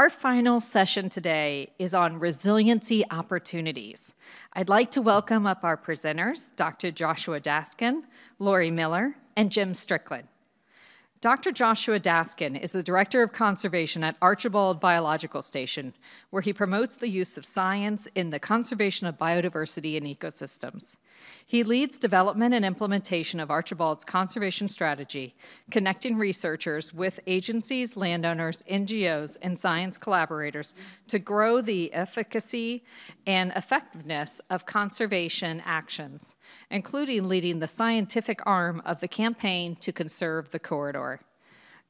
Our final session today is on resiliency opportunities. I'd like to welcome up our presenters, Dr. Joshua Daskin, Lori Miller, and Jim Strickland. Dr. Joshua Daskin is the Director of Conservation at Archibald Biological Station, where he promotes the use of science in the conservation of biodiversity and ecosystems. He leads development and implementation of Archibald's conservation strategy, connecting researchers with agencies, landowners, NGOs, and science collaborators to grow the efficacy and effectiveness of conservation actions, including leading the scientific arm of the campaign to conserve the corridor.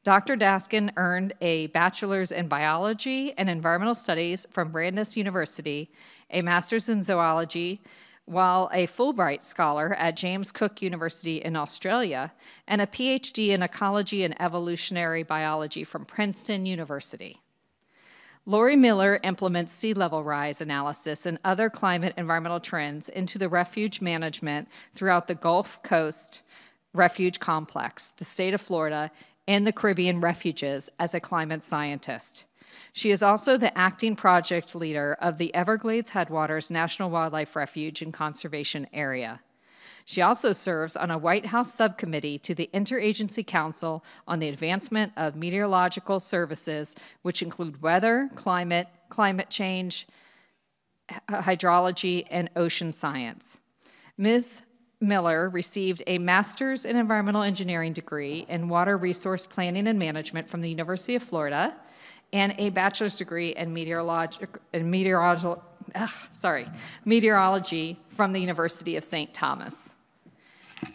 Dr. Daskin earned a bachelor's in biology and environmental studies from Brandeis University, a master's in zoology, while a Fulbright scholar at James Cook University in Australia, and a PhD in ecology and evolutionary biology from Princeton University. Lori Miller implements sea level rise analysis and other climate environmental trends into the refuge management throughout the Gulf Coast Refuge Complex, the state of Florida, and the Caribbean refuges as a climate scientist. She is also the acting project leader of the Everglades Headwaters National Wildlife Refuge and Conservation Area. She also serves on a White House subcommittee to the Interagency Council on the Advancement of Meteorological Services, which include weather, climate, climate change, hydrology, and ocean science. Ms. Miller received a master's in environmental engineering degree in water resource planning and management from the University of Florida and a bachelor's degree in, in meteorology, ugh, ah, sorry, meteorology from the University of St. Thomas.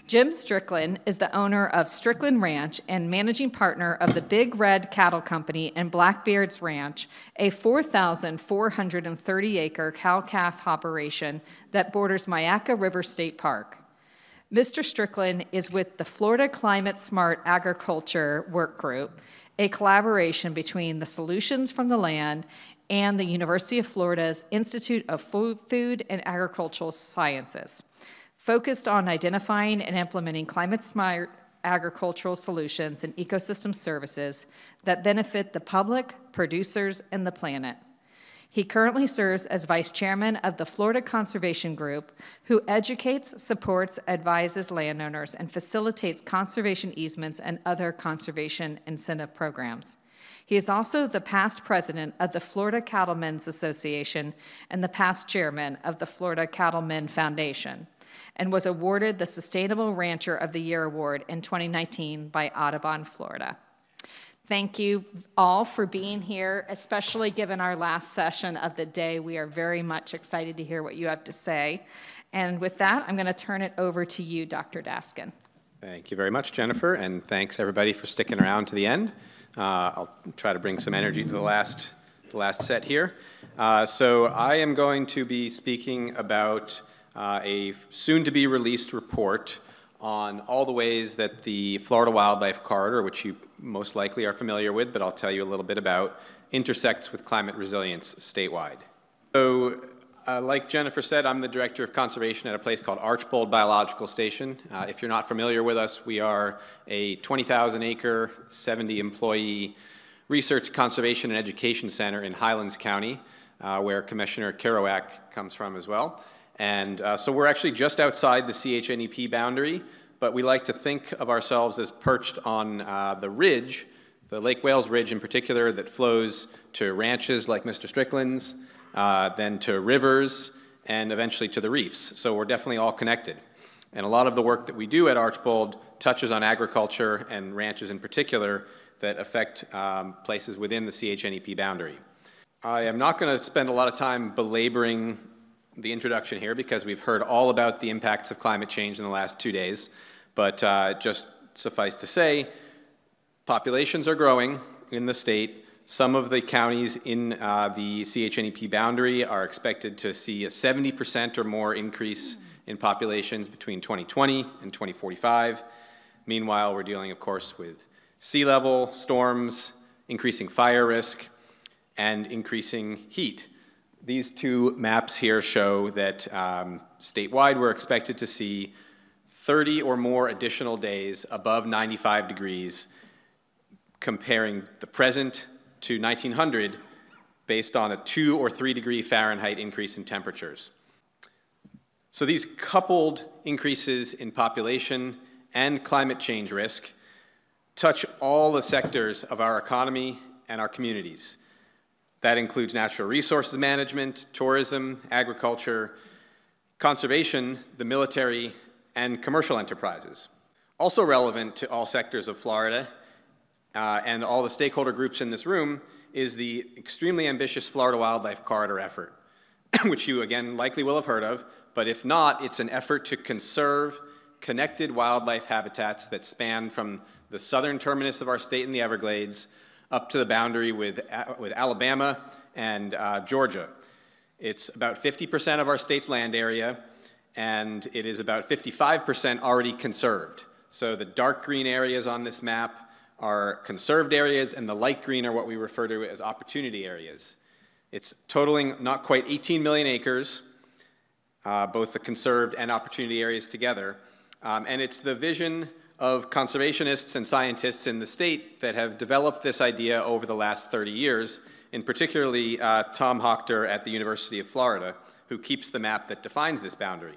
Jim Strickland is the owner of Strickland Ranch and managing partner of the Big Red Cattle Company and Blackbeard's Ranch, a 4,430 acre cow calf operation that borders Myakka River State Park. Mr. Strickland is with the Florida Climate Smart Agriculture Work Group, a collaboration between the Solutions from the Land and the University of Florida's Institute of Food and Agricultural Sciences, focused on identifying and implementing climate smart agricultural solutions and ecosystem services that benefit the public, producers, and the planet. He currently serves as vice chairman of the Florida Conservation Group, who educates, supports, advises landowners, and facilitates conservation easements and other conservation incentive programs. He is also the past president of the Florida Cattlemen's Association and the past chairman of the Florida Cattlemen Foundation, and was awarded the Sustainable Rancher of the Year Award in 2019 by Audubon, Florida. Thank you all for being here, especially given our last session of the day. We are very much excited to hear what you have to say. And with that, I'm going to turn it over to you, Dr. Daskin. Thank you very much, Jennifer, and thanks everybody for sticking around to the end. Uh, I'll try to bring some energy to the last, the last set here. Uh, so I am going to be speaking about uh, a soon-to-be released report on all the ways that the Florida Wildlife Corridor, which you most likely are familiar with, but I'll tell you a little bit about, intersects with climate resilience statewide. So, uh, like Jennifer said, I'm the Director of Conservation at a place called Archbold Biological Station. Uh, if you're not familiar with us, we are a 20,000 acre, 70 employee research, conservation, and education center in Highlands County, uh, where Commissioner Kerouac comes from as well. And uh, so we're actually just outside the CHNEP boundary, but we like to think of ourselves as perched on uh, the ridge, the Lake Wales Ridge in particular, that flows to ranches like Mr. Strickland's, uh, then to rivers, and eventually to the reefs. So we're definitely all connected. And a lot of the work that we do at Archbold touches on agriculture and ranches in particular that affect um, places within the CHNEP boundary. I am not going to spend a lot of time belaboring the introduction here because we've heard all about the impacts of climate change in the last two days. But uh, just suffice to say, populations are growing in the state. Some of the counties in uh, the CHNEP boundary are expected to see a 70% or more increase in populations between 2020 and 2045. Meanwhile, we're dealing, of course, with sea level, storms, increasing fire risk, and increasing heat. These two maps here show that um, statewide we're expected to see 30 or more additional days above 95 degrees comparing the present to 1900 based on a two or three degree Fahrenheit increase in temperatures. So these coupled increases in population and climate change risk touch all the sectors of our economy and our communities. That includes natural resources management, tourism, agriculture, conservation, the military, and commercial enterprises. Also relevant to all sectors of Florida uh, and all the stakeholder groups in this room is the extremely ambitious Florida Wildlife Corridor effort, which you again likely will have heard of, but if not, it's an effort to conserve connected wildlife habitats that span from the southern terminus of our state in the Everglades up to the boundary with, with Alabama and uh, Georgia. It's about 50% of our state's land area, and it is about 55% already conserved. So the dark green areas on this map are conserved areas, and the light green are what we refer to as opportunity areas. It's totaling not quite 18 million acres, uh, both the conserved and opportunity areas together. Um, and it's the vision of conservationists and scientists in the state that have developed this idea over the last 30 years, in particularly uh, Tom Hoctor at the University of Florida, who keeps the map that defines this boundary.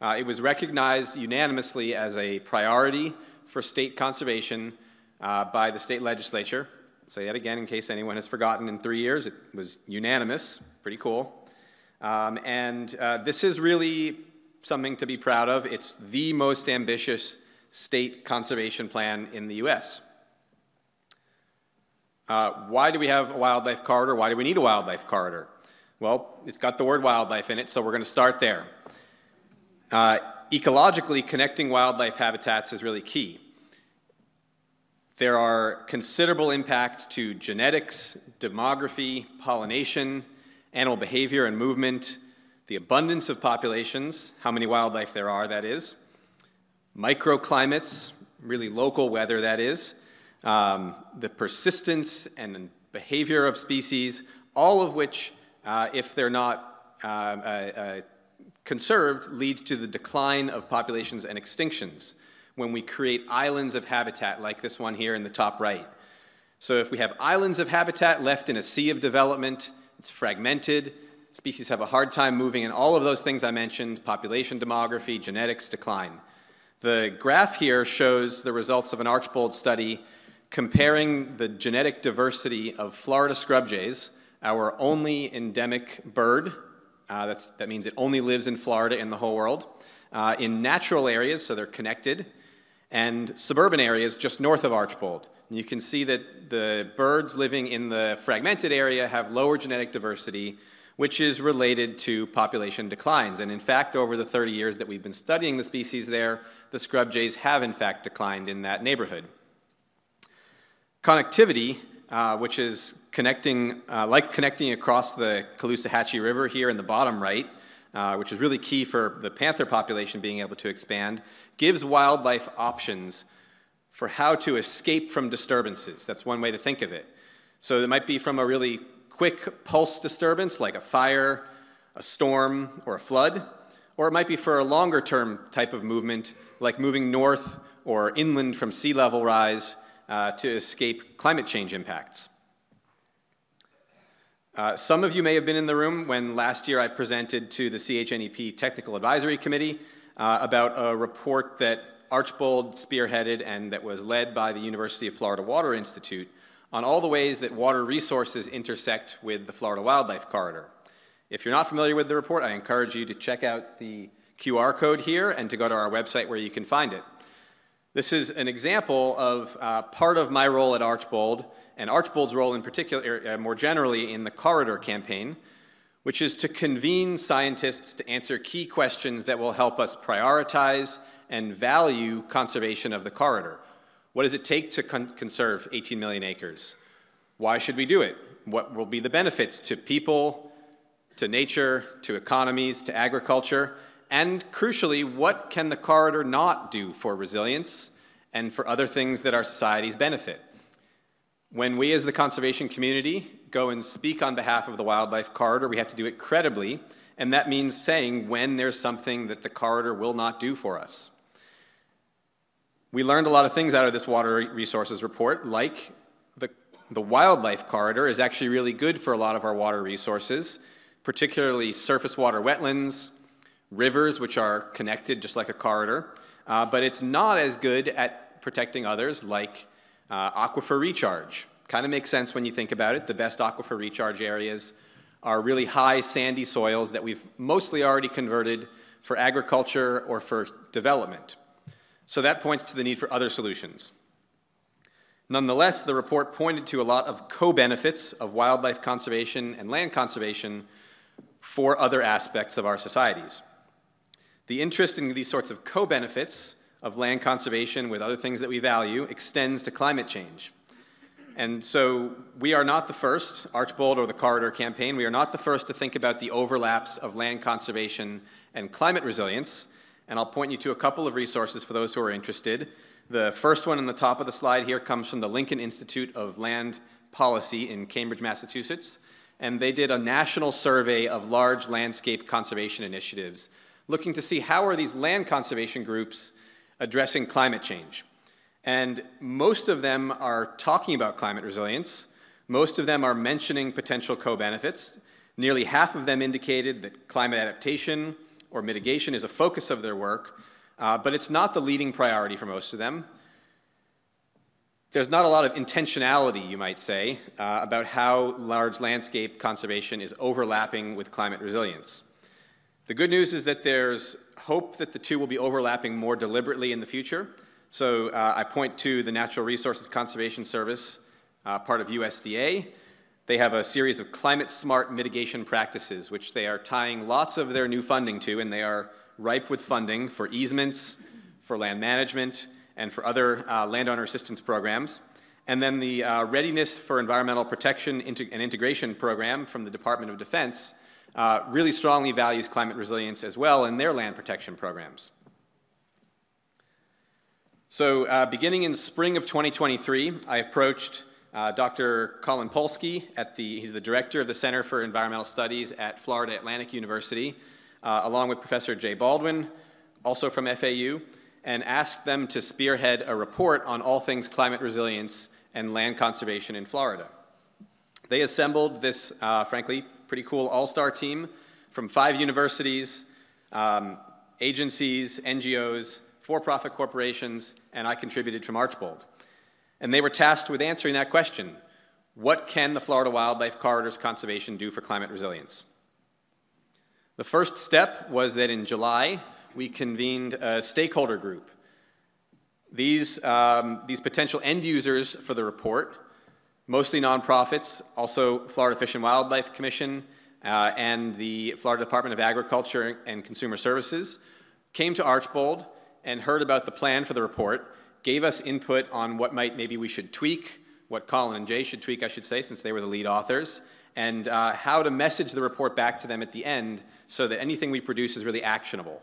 Uh, it was recognized unanimously as a priority for state conservation uh, by the state legislature. I'll say that again in case anyone has forgotten in three years. It was unanimous, pretty cool. Um, and uh, this is really something to be proud of. It's the most ambitious state conservation plan in the US. Uh, why do we have a wildlife corridor? Why do we need a wildlife corridor? Well, it's got the word wildlife in it, so we're going to start there. Uh, ecologically, connecting wildlife habitats is really key. There are considerable impacts to genetics, demography, pollination, animal behavior and movement, the abundance of populations, how many wildlife there are, that is, microclimates, really local weather, that is, um, the persistence and behavior of species, all of which, uh, if they're not uh, uh, uh conserved, leads to the decline of populations and extinctions when we create islands of habitat like this one here in the top right. So if we have islands of habitat left in a sea of development, it's fragmented, species have a hard time moving, and all of those things I mentioned, population demography, genetics decline. The graph here shows the results of an Archbold study comparing the genetic diversity of Florida scrub jays, our only endemic bird, uh, that means it only lives in Florida in the whole world, uh, in natural areas, so they're connected, and suburban areas just north of Archbold. And you can see that the birds living in the fragmented area have lower genetic diversity, which is related to population declines. And in fact, over the 30 years that we've been studying the species there, the scrub jays have in fact declined in that neighborhood. Connectivity, uh, which is connecting, uh, like connecting across the Caloosahatchee River here in the bottom right, uh, which is really key for the panther population being able to expand, gives wildlife options for how to escape from disturbances. That's one way to think of it. So it might be from a really quick pulse disturbance like a fire, a storm, or a flood, or it might be for a longer term type of movement like moving north or inland from sea level rise uh, to escape climate change impacts. Uh, some of you may have been in the room when last year I presented to the CHNEP Technical Advisory Committee uh, about a report that Archbold spearheaded and that was led by the University of Florida Water Institute on all the ways that water resources intersect with the Florida Wildlife Corridor. If you're not familiar with the report, I encourage you to check out the QR code here and to go to our website where you can find it. This is an example of uh, part of my role at Archbold and Archbold's role in particular, uh, more generally, in the Corridor campaign, which is to convene scientists to answer key questions that will help us prioritize and value conservation of the corridor. What does it take to con conserve 18 million acres? Why should we do it? What will be the benefits to people, to nature, to economies, to agriculture? And crucially, what can the corridor not do for resilience and for other things that our societies benefit? When we as the conservation community go and speak on behalf of the wildlife corridor, we have to do it credibly, and that means saying when there's something that the corridor will not do for us. We learned a lot of things out of this water resources report, like the the wildlife corridor is actually really good for a lot of our water resources, particularly surface water wetlands, rivers, which are connected just like a corridor, uh, but it's not as good at protecting others like uh, aquifer recharge. Kind of makes sense when you think about it. The best aquifer recharge areas are really high sandy soils that we've mostly already converted for agriculture or for development. So that points to the need for other solutions. Nonetheless, the report pointed to a lot of co-benefits of wildlife conservation and land conservation for other aspects of our societies. The interest in these sorts of co-benefits of land conservation with other things that we value extends to climate change. And so we are not the first, Archbold or the Corridor Campaign, we are not the first to think about the overlaps of land conservation and climate resilience. And I'll point you to a couple of resources for those who are interested. The first one on the top of the slide here comes from the Lincoln Institute of Land Policy in Cambridge, Massachusetts. And they did a national survey of large landscape conservation initiatives looking to see how are these land conservation groups addressing climate change. And most of them are talking about climate resilience. Most of them are mentioning potential co-benefits. Nearly half of them indicated that climate adaptation or mitigation is a focus of their work, uh, but it's not the leading priority for most of them. There's not a lot of intentionality, you might say, uh, about how large landscape conservation is overlapping with climate resilience. The good news is that there's hope that the two will be overlapping more deliberately in the future. So uh, I point to the Natural Resources Conservation Service, uh, part of USDA. They have a series of climate smart mitigation practices, which they are tying lots of their new funding to, and they are ripe with funding for easements, for land management, and for other uh, landowner assistance programs. And then the uh, Readiness for Environmental Protection and Integration program from the Department of Defense uh, really strongly values climate resilience as well in their land protection programs. So uh, beginning in spring of 2023, I approached uh, Dr. Colin Polsky, at the, he's the director of the Center for Environmental Studies at Florida Atlantic University, uh, along with Professor Jay Baldwin, also from FAU, and asked them to spearhead a report on all things climate resilience and land conservation in Florida. They assembled this, uh, frankly, pretty cool all-star team from five universities, um, agencies, NGOs, for-profit corporations, and I contributed from Archbold. And they were tasked with answering that question. What can the Florida Wildlife Corridors Conservation do for climate resilience? The first step was that in July, we convened a stakeholder group. These, um, these potential end users for the report mostly nonprofits, also Florida Fish and Wildlife Commission uh, and the Florida Department of Agriculture and Consumer Services, came to Archbold and heard about the plan for the report, gave us input on what might maybe we should tweak, what Colin and Jay should tweak, I should say, since they were the lead authors, and uh, how to message the report back to them at the end so that anything we produce is really actionable.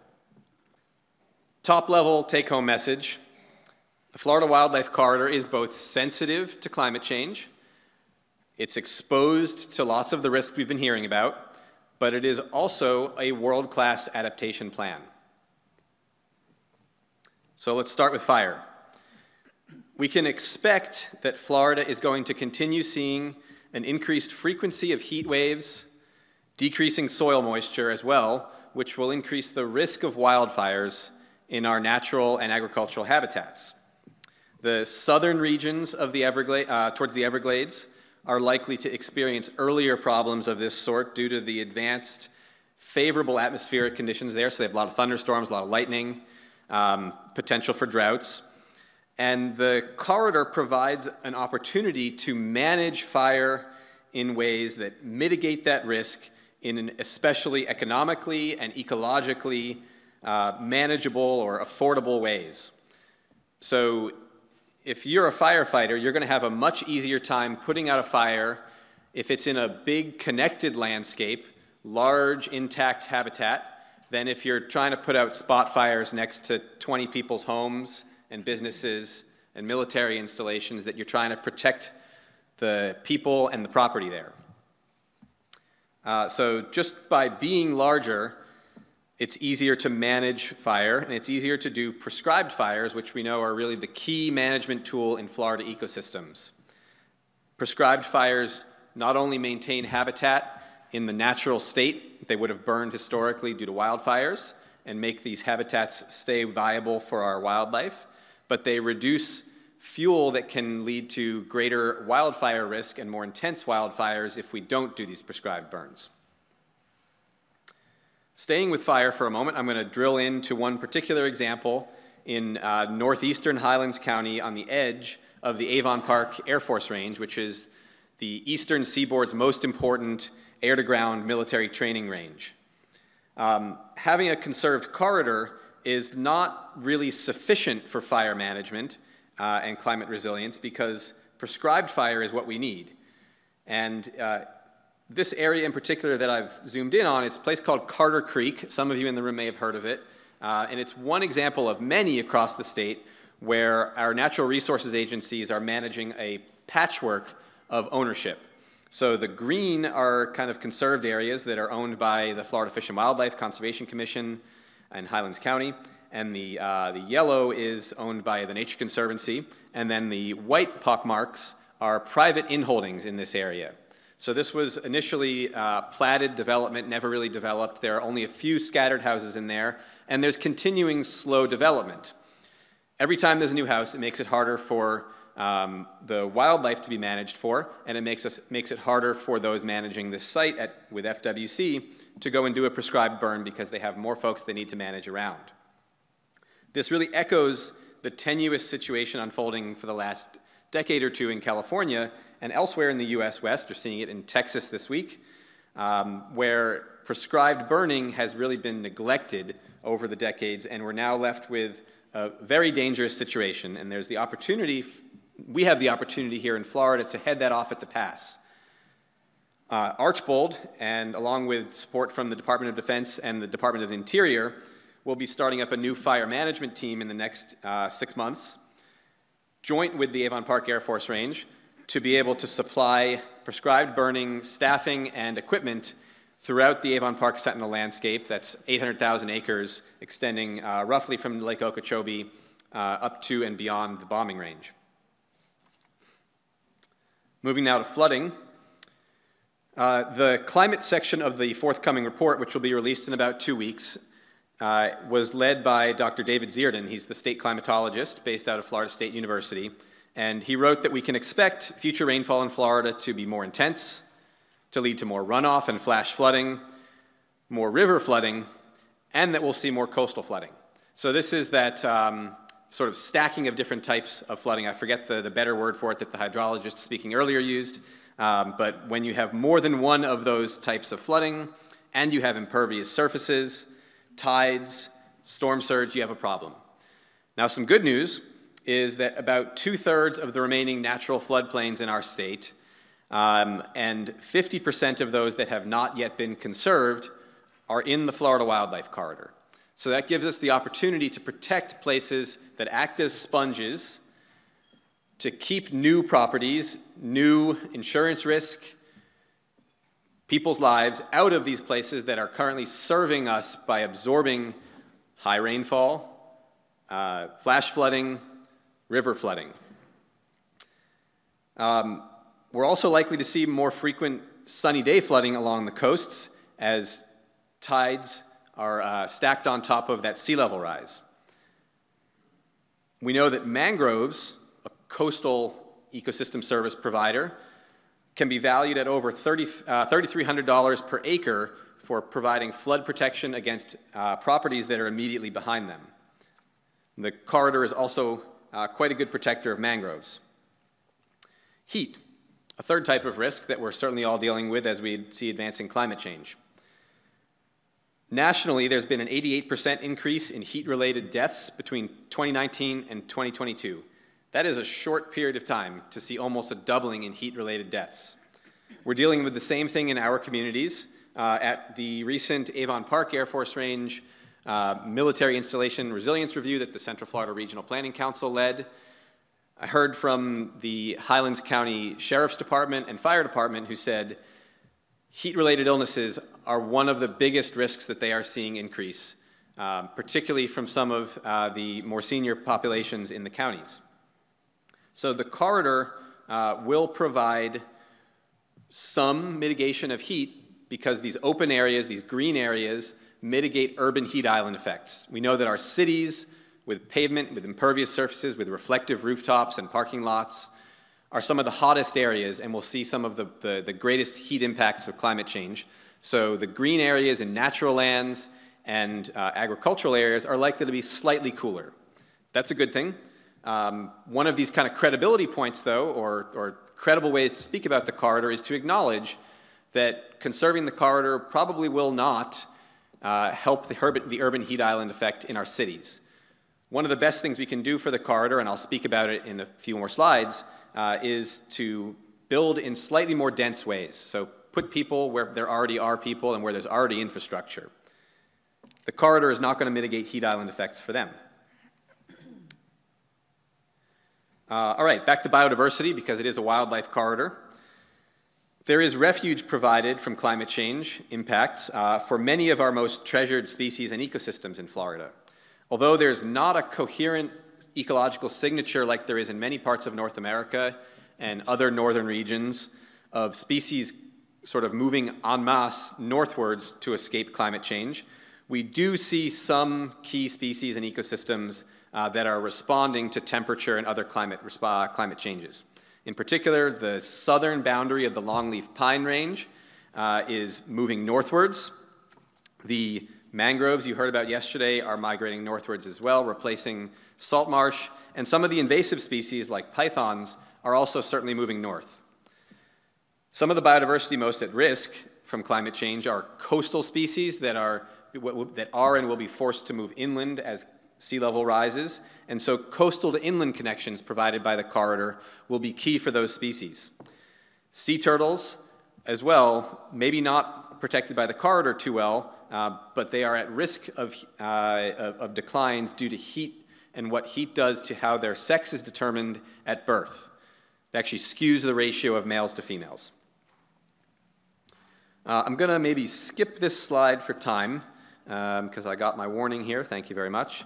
Top level take home message the Florida Wildlife Corridor is both sensitive to climate change it's exposed to lots of the risks we've been hearing about, but it is also a world-class adaptation plan. So let's start with fire. We can expect that Florida is going to continue seeing an increased frequency of heat waves, decreasing soil moisture as well, which will increase the risk of wildfires in our natural and agricultural habitats. The southern regions of the Everglades, uh, towards the Everglades are likely to experience earlier problems of this sort due to the advanced favorable atmospheric conditions there. So they have a lot of thunderstorms, a lot of lightning, um, potential for droughts. And the corridor provides an opportunity to manage fire in ways that mitigate that risk in an especially economically and ecologically uh, manageable or affordable ways. So if you're a firefighter, you're going to have a much easier time putting out a fire if it's in a big connected landscape, large intact habitat, than if you're trying to put out spot fires next to 20 people's homes and businesses and military installations that you're trying to protect the people and the property there. Uh, so just by being larger, it's easier to manage fire, and it's easier to do prescribed fires, which we know are really the key management tool in Florida ecosystems. Prescribed fires not only maintain habitat in the natural state they would have burned historically due to wildfires and make these habitats stay viable for our wildlife, but they reduce fuel that can lead to greater wildfire risk and more intense wildfires if we don't do these prescribed burns. Staying with fire for a moment, I'm going to drill into one particular example in uh, northeastern Highlands County on the edge of the Avon Park Air Force Range, which is the eastern seaboard's most important air-to-ground military training range. Um, having a conserved corridor is not really sufficient for fire management uh, and climate resilience because prescribed fire is what we need. And uh, this area in particular that I've zoomed in on, it's a place called Carter Creek. Some of you in the room may have heard of it. Uh, and it's one example of many across the state where our natural resources agencies are managing a patchwork of ownership. So the green are kind of conserved areas that are owned by the Florida Fish and Wildlife Conservation Commission in Highlands County. And the, uh, the yellow is owned by the Nature Conservancy. And then the white pockmarks are private inholdings in this area. So this was initially uh, platted development, never really developed. There are only a few scattered houses in there, and there's continuing slow development. Every time there's a new house, it makes it harder for um, the wildlife to be managed for, and it makes, us, makes it harder for those managing this site at, with FWC to go and do a prescribed burn because they have more folks they need to manage around. This really echoes the tenuous situation unfolding for the last decade or two in California and elsewhere in the US West. We're seeing it in Texas this week, um, where prescribed burning has really been neglected over the decades, and we're now left with a very dangerous situation. And there's the opportunity, we have the opportunity here in Florida to head that off at the pass. Uh, Archbold, and along with support from the Department of Defense and the Department of the Interior, will be starting up a new fire management team in the next uh, six months, joint with the Avon Park Air Force Range, to be able to supply prescribed burning staffing and equipment throughout the Avon Park Sentinel landscape. That's 800,000 acres extending uh, roughly from Lake Okeechobee uh, up to and beyond the bombing range. Moving now to flooding. Uh, the climate section of the forthcoming report, which will be released in about two weeks, uh, was led by Dr. David Zierden. He's the state climatologist based out of Florida State University. And he wrote that we can expect future rainfall in Florida to be more intense, to lead to more runoff and flash flooding, more river flooding, and that we'll see more coastal flooding. So this is that um, sort of stacking of different types of flooding. I forget the, the better word for it that the hydrologist speaking earlier used, um, but when you have more than one of those types of flooding, and you have impervious surfaces, tides, storm surge, you have a problem. Now some good news, is that about two-thirds of the remaining natural floodplains in our state, um, and 50% of those that have not yet been conserved, are in the Florida Wildlife Corridor. So that gives us the opportunity to protect places that act as sponges, to keep new properties, new insurance risk, people's lives out of these places that are currently serving us by absorbing high rainfall, uh, flash flooding, river flooding. Um, we're also likely to see more frequent sunny day flooding along the coasts as tides are uh, stacked on top of that sea level rise. We know that mangroves, a coastal ecosystem service provider, can be valued at over uh, $3,300 per acre for providing flood protection against uh, properties that are immediately behind them. The corridor is also uh, quite a good protector of mangroves. Heat, a third type of risk that we're certainly all dealing with as we see advancing climate change. Nationally, there's been an 88% increase in heat-related deaths between 2019 and 2022. That is a short period of time to see almost a doubling in heat-related deaths. We're dealing with the same thing in our communities. Uh, at the recent Avon Park Air Force Range, uh, military installation resilience review that the Central Florida Regional Planning Council led. I heard from the Highlands County Sheriff's Department and Fire Department who said heat-related illnesses are one of the biggest risks that they are seeing increase, um, particularly from some of uh, the more senior populations in the counties. So the corridor uh, will provide some mitigation of heat because these open areas, these green areas, mitigate urban heat island effects. We know that our cities, with pavement, with impervious surfaces, with reflective rooftops and parking lots, are some of the hottest areas and we'll see some of the, the, the, greatest heat impacts of climate change. So the green areas in natural lands and uh, agricultural areas are likely to be slightly cooler. That's a good thing. Um, one of these kind of credibility points, though, or, or credible ways to speak about the corridor is to acknowledge that conserving the corridor probably will not uh, help the urban, the urban heat island effect in our cities. One of the best things we can do for the corridor, and I'll speak about it in a few more slides, uh, is to build in slightly more dense ways. So put people where there already are people and where there's already infrastructure. The corridor is not going to mitigate heat island effects for them. Uh, all right, back to biodiversity because it is a wildlife corridor. There is refuge provided from climate change impacts uh, for many of our most treasured species and ecosystems in Florida. Although there's not a coherent ecological signature like there is in many parts of North America and other northern regions of species sort of moving en masse northwards to escape climate change, we do see some key species and ecosystems uh, that are responding to temperature and other climate, uh, climate changes. In particular, the southern boundary of the longleaf pine range uh, is moving northwards. The mangroves you heard about yesterday are migrating northwards as well, replacing salt marsh. And some of the invasive species, like pythons, are also certainly moving north. Some of the biodiversity most at risk from climate change are coastal species that are, that are and will be forced to move inland as sea level rises, and so coastal to inland connections provided by the corridor will be key for those species. Sea turtles, as well, maybe not protected by the corridor too well, uh, but they are at risk of, uh, of, of declines due to heat and what heat does to how their sex is determined at birth. It actually skews the ratio of males to females. Uh, I'm going to maybe skip this slide for time because um, I got my warning here. Thank you very much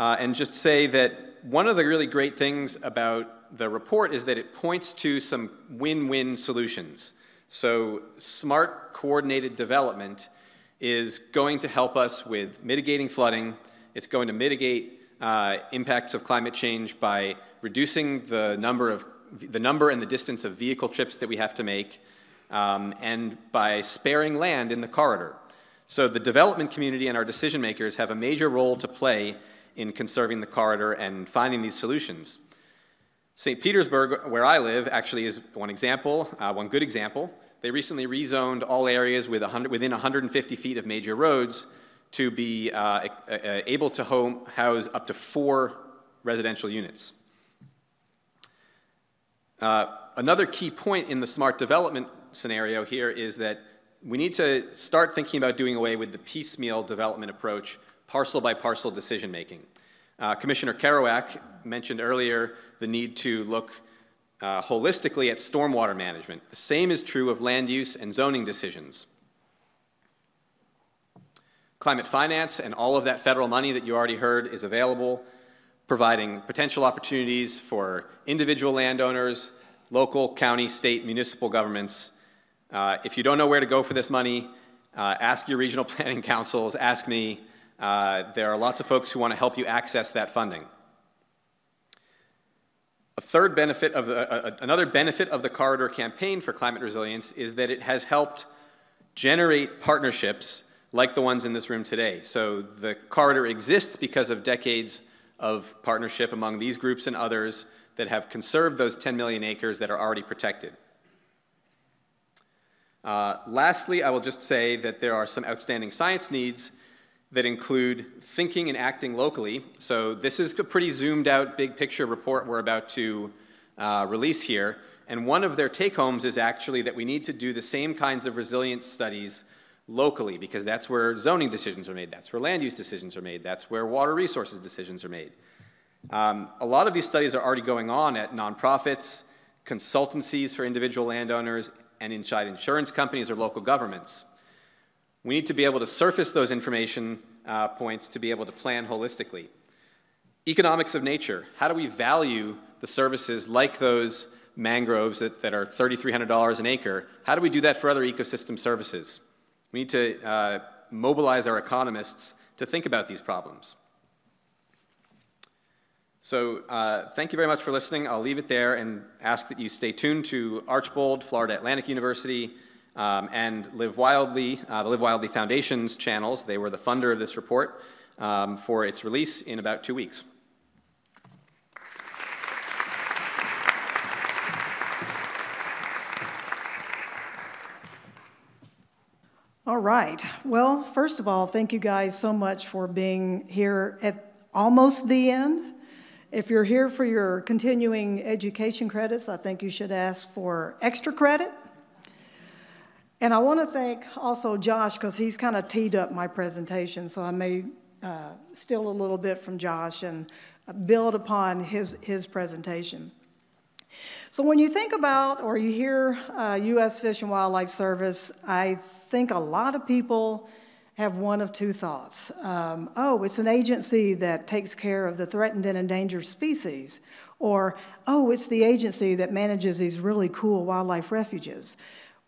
uh, and just say that one of the really great things about the report is that it points to some win-win solutions. So smart coordinated development is going to help us with mitigating flooding. It's going to mitigate uh, impacts of climate change by reducing the number of the number and the distance of vehicle trips that we have to make, um, and by sparing land in the corridor. So the development community and our decision makers have a major role to play in conserving the corridor and finding these solutions. St. Petersburg, where I live, actually is one example, uh, one good example. They recently rezoned all areas with 100, within 150 feet of major roads to be uh, able to home, house up to four residential units. Uh, another key point in the smart development scenario here is that we need to start thinking about doing away with the piecemeal development approach parcel by parcel decision making. Uh, Commissioner Kerouac mentioned earlier the need to look uh, holistically at stormwater management. The same is true of land use and zoning decisions. Climate finance and all of that federal money that you already heard is available, providing potential opportunities for individual landowners, local, county, state, municipal governments. Uh, if you don't know where to go for this money, uh, ask your regional planning councils, ask me, uh, there are lots of folks who want to help you access that funding. A third benefit of the, uh, another benefit of the Corridor Campaign for Climate Resilience is that it has helped generate partnerships like the ones in this room today. So the corridor exists because of decades of partnership among these groups and others that have conserved those 10 million acres that are already protected. Uh, lastly, I will just say that there are some outstanding science needs that include thinking and acting locally. So this is a pretty zoomed out big picture report we're about to uh, release here. And one of their take homes is actually that we need to do the same kinds of resilience studies locally because that's where zoning decisions are made, that's where land use decisions are made, that's where water resources decisions are made. Um, a lot of these studies are already going on at nonprofits, consultancies for individual landowners, and inside insurance companies or local governments. We need to be able to surface those information uh, points to be able to plan holistically. Economics of nature. How do we value the services like those mangroves that, that are $3,300 an acre, how do we do that for other ecosystem services? We need to uh, mobilize our economists to think about these problems. So uh, thank you very much for listening. I'll leave it there and ask that you stay tuned to Archbold, Florida Atlantic University, um, and Live Wildly, uh, the Live Wildly Foundation's channels. They were the funder of this report um, for its release in about two weeks. All right. Well, first of all, thank you guys so much for being here at almost the end. If you're here for your continuing education credits, I think you should ask for extra credit. And I want to thank also Josh because he's kind of teed up my presentation, so I may uh, steal a little bit from Josh and build upon his, his presentation. So when you think about or you hear uh, U.S. Fish and Wildlife Service, I think a lot of people have one of two thoughts. Um, oh, it's an agency that takes care of the threatened and endangered species. Or, oh, it's the agency that manages these really cool wildlife refuges.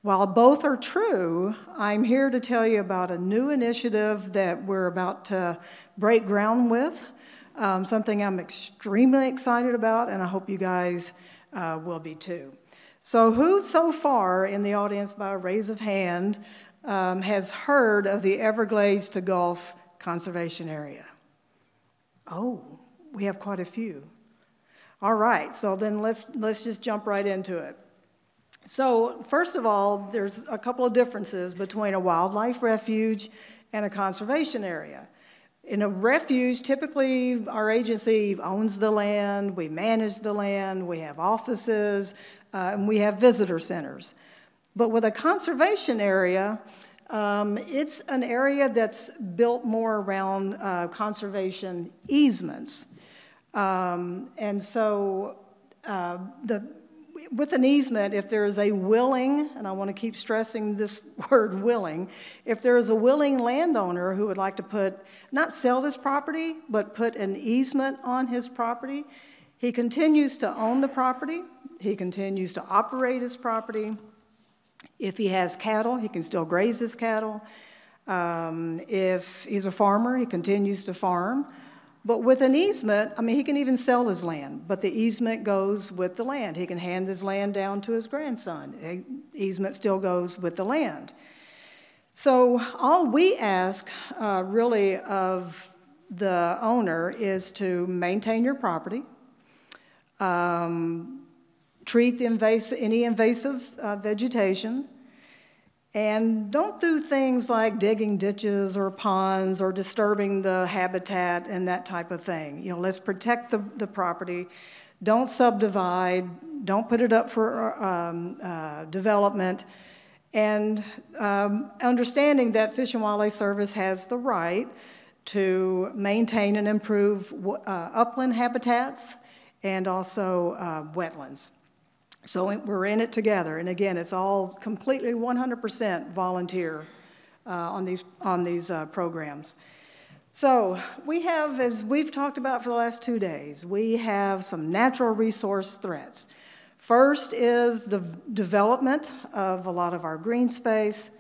While both are true, I'm here to tell you about a new initiative that we're about to break ground with, um, something I'm extremely excited about, and I hope you guys uh, will be too. So, who so far in the audience, by a raise of hand, um, has heard of the Everglades to Gulf Conservation Area? Oh, we have quite a few. All right, so then let's, let's just jump right into it. So, first of all, there's a couple of differences between a wildlife refuge and a conservation area. In a refuge, typically our agency owns the land, we manage the land, we have offices, uh, and we have visitor centers. But with a conservation area, um, it's an area that's built more around uh, conservation easements. Um, and so uh, the, with an easement, if there is a willing, and I want to keep stressing this word willing, if there is a willing landowner who would like to put, not sell this property, but put an easement on his property, he continues to own the property, he continues to operate his property. If he has cattle, he can still graze his cattle. Um, if he's a farmer, he continues to farm. But with an easement, I mean, he can even sell his land, but the easement goes with the land. He can hand his land down to his grandson. Easement still goes with the land. So, all we ask uh, really of the owner is to maintain your property, um, treat any invasive uh, vegetation, and don't do things like digging ditches or ponds or disturbing the habitat and that type of thing. You know, let's protect the, the property. Don't subdivide. Don't put it up for um, uh, development. And um, understanding that Fish and Wildlife Service has the right to maintain and improve uh, upland habitats and also uh, wetlands. So we're in it together. And again, it's all completely 100% volunteer uh, on these, on these uh, programs. So we have, as we've talked about for the last two days, we have some natural resource threats. First is the development of a lot of our green space.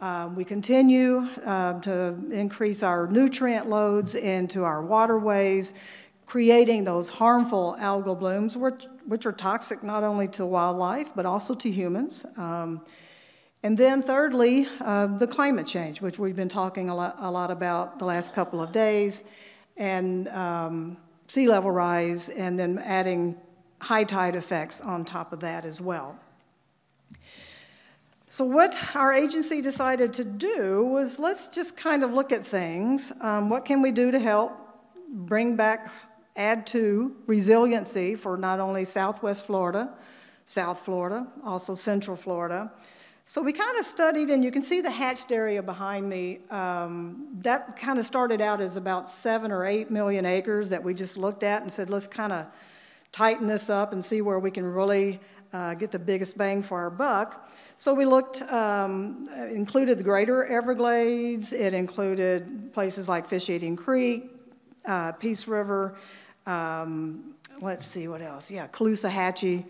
Um, we continue uh, to increase our nutrient loads into our waterways, creating those harmful algal blooms, which, which are toxic not only to wildlife but also to humans. Um, and then, thirdly, uh, the climate change, which we've been talking a lot, a lot about the last couple of days, and um, sea level rise, and then adding high tide effects on top of that as well. So, what our agency decided to do was let's just kind of look at things. Um, what can we do to help bring back add to resiliency for not only Southwest Florida, South Florida, also Central Florida. So we kind of studied, and you can see the hatched area behind me. Um, that kind of started out as about seven or eight million acres that we just looked at and said, let's kind of tighten this up and see where we can really uh, get the biggest bang for our buck. So we looked, um, included the greater Everglades, it included places like Fisheating Creek, uh, Peace River, um, let's see what else. Yeah, Caloosahatchee.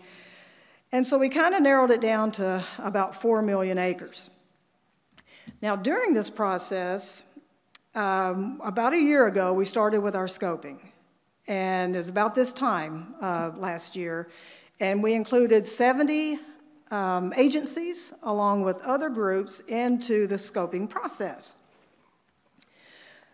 And so we kind of narrowed it down to about 4 million acres. Now, during this process, um, about a year ago, we started with our scoping. And it was about this time uh, last year. And we included 70 um, agencies along with other groups into the scoping process.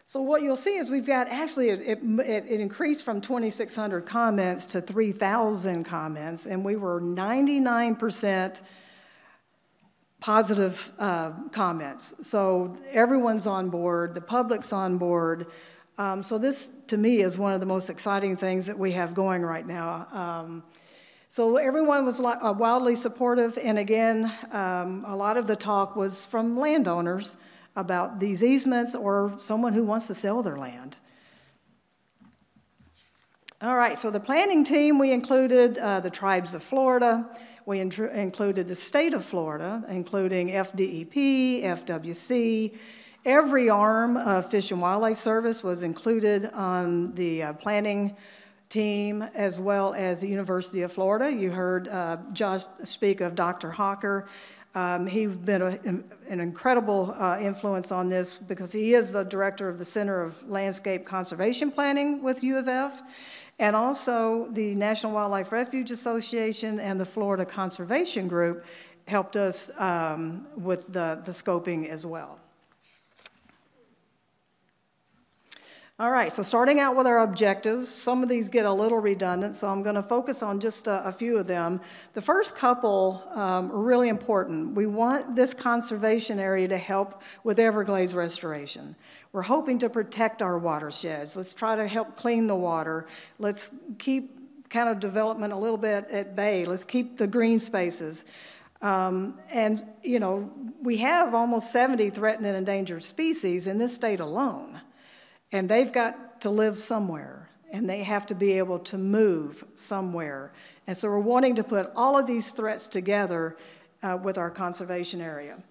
So what you'll see is we've got, actually, it, it, it increased from 2,600 comments to 3,000 comments, and we were 99% positive uh, comments. So everyone's on board, the public's on board. Um, so this, to me, is one of the most exciting things that we have going right now. Um, so everyone was uh, wildly supportive, and again, um, a lot of the talk was from landowners about these easements or someone who wants to sell their land. All right, so the planning team, we included uh, the tribes of Florida. We included the state of Florida, including FDEP, FWC. Every arm of Fish and Wildlife Service was included on the uh, planning team, as well as the University of Florida. You heard uh, Josh speak of Dr. Hoctor. Um, he's been a, an incredible uh, influence on this because he is the director of the Center of Landscape Conservation Planning with U of F, and also the National Wildlife Refuge Association and the Florida Conservation Group helped us um, with the, the scoping as well. All right, so starting out with our objectives, some of these get a little redundant, so I'm going to focus on just a, a few of them. The first couple um, are really important. We want this conservation area to help with Everglades restoration. We're hoping to protect our watersheds. Let's try to help clean the water. Let's keep kind of development a little bit at bay. Let's keep the green spaces. Um, and, you know, we have almost 70 threatened and endangered species in this state alone. And they've got to live somewhere, and they have to be able to move somewhere. And so we're wanting to put all of these threats together uh, with our conservation area.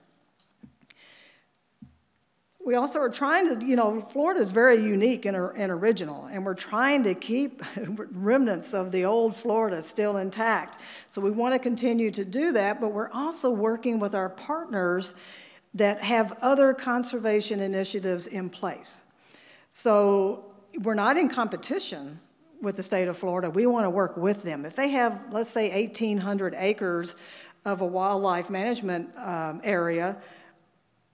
We also are trying to, you know, Florida is very unique and, and original, and we're trying to keep remnants of the old Florida still intact. So we want to continue to do that, but we're also working with our partners that have other conservation initiatives in place. So we're not in competition with the state of Florida. We want to work with them. If they have, let's say, 1,800 acres of a wildlife management um, area,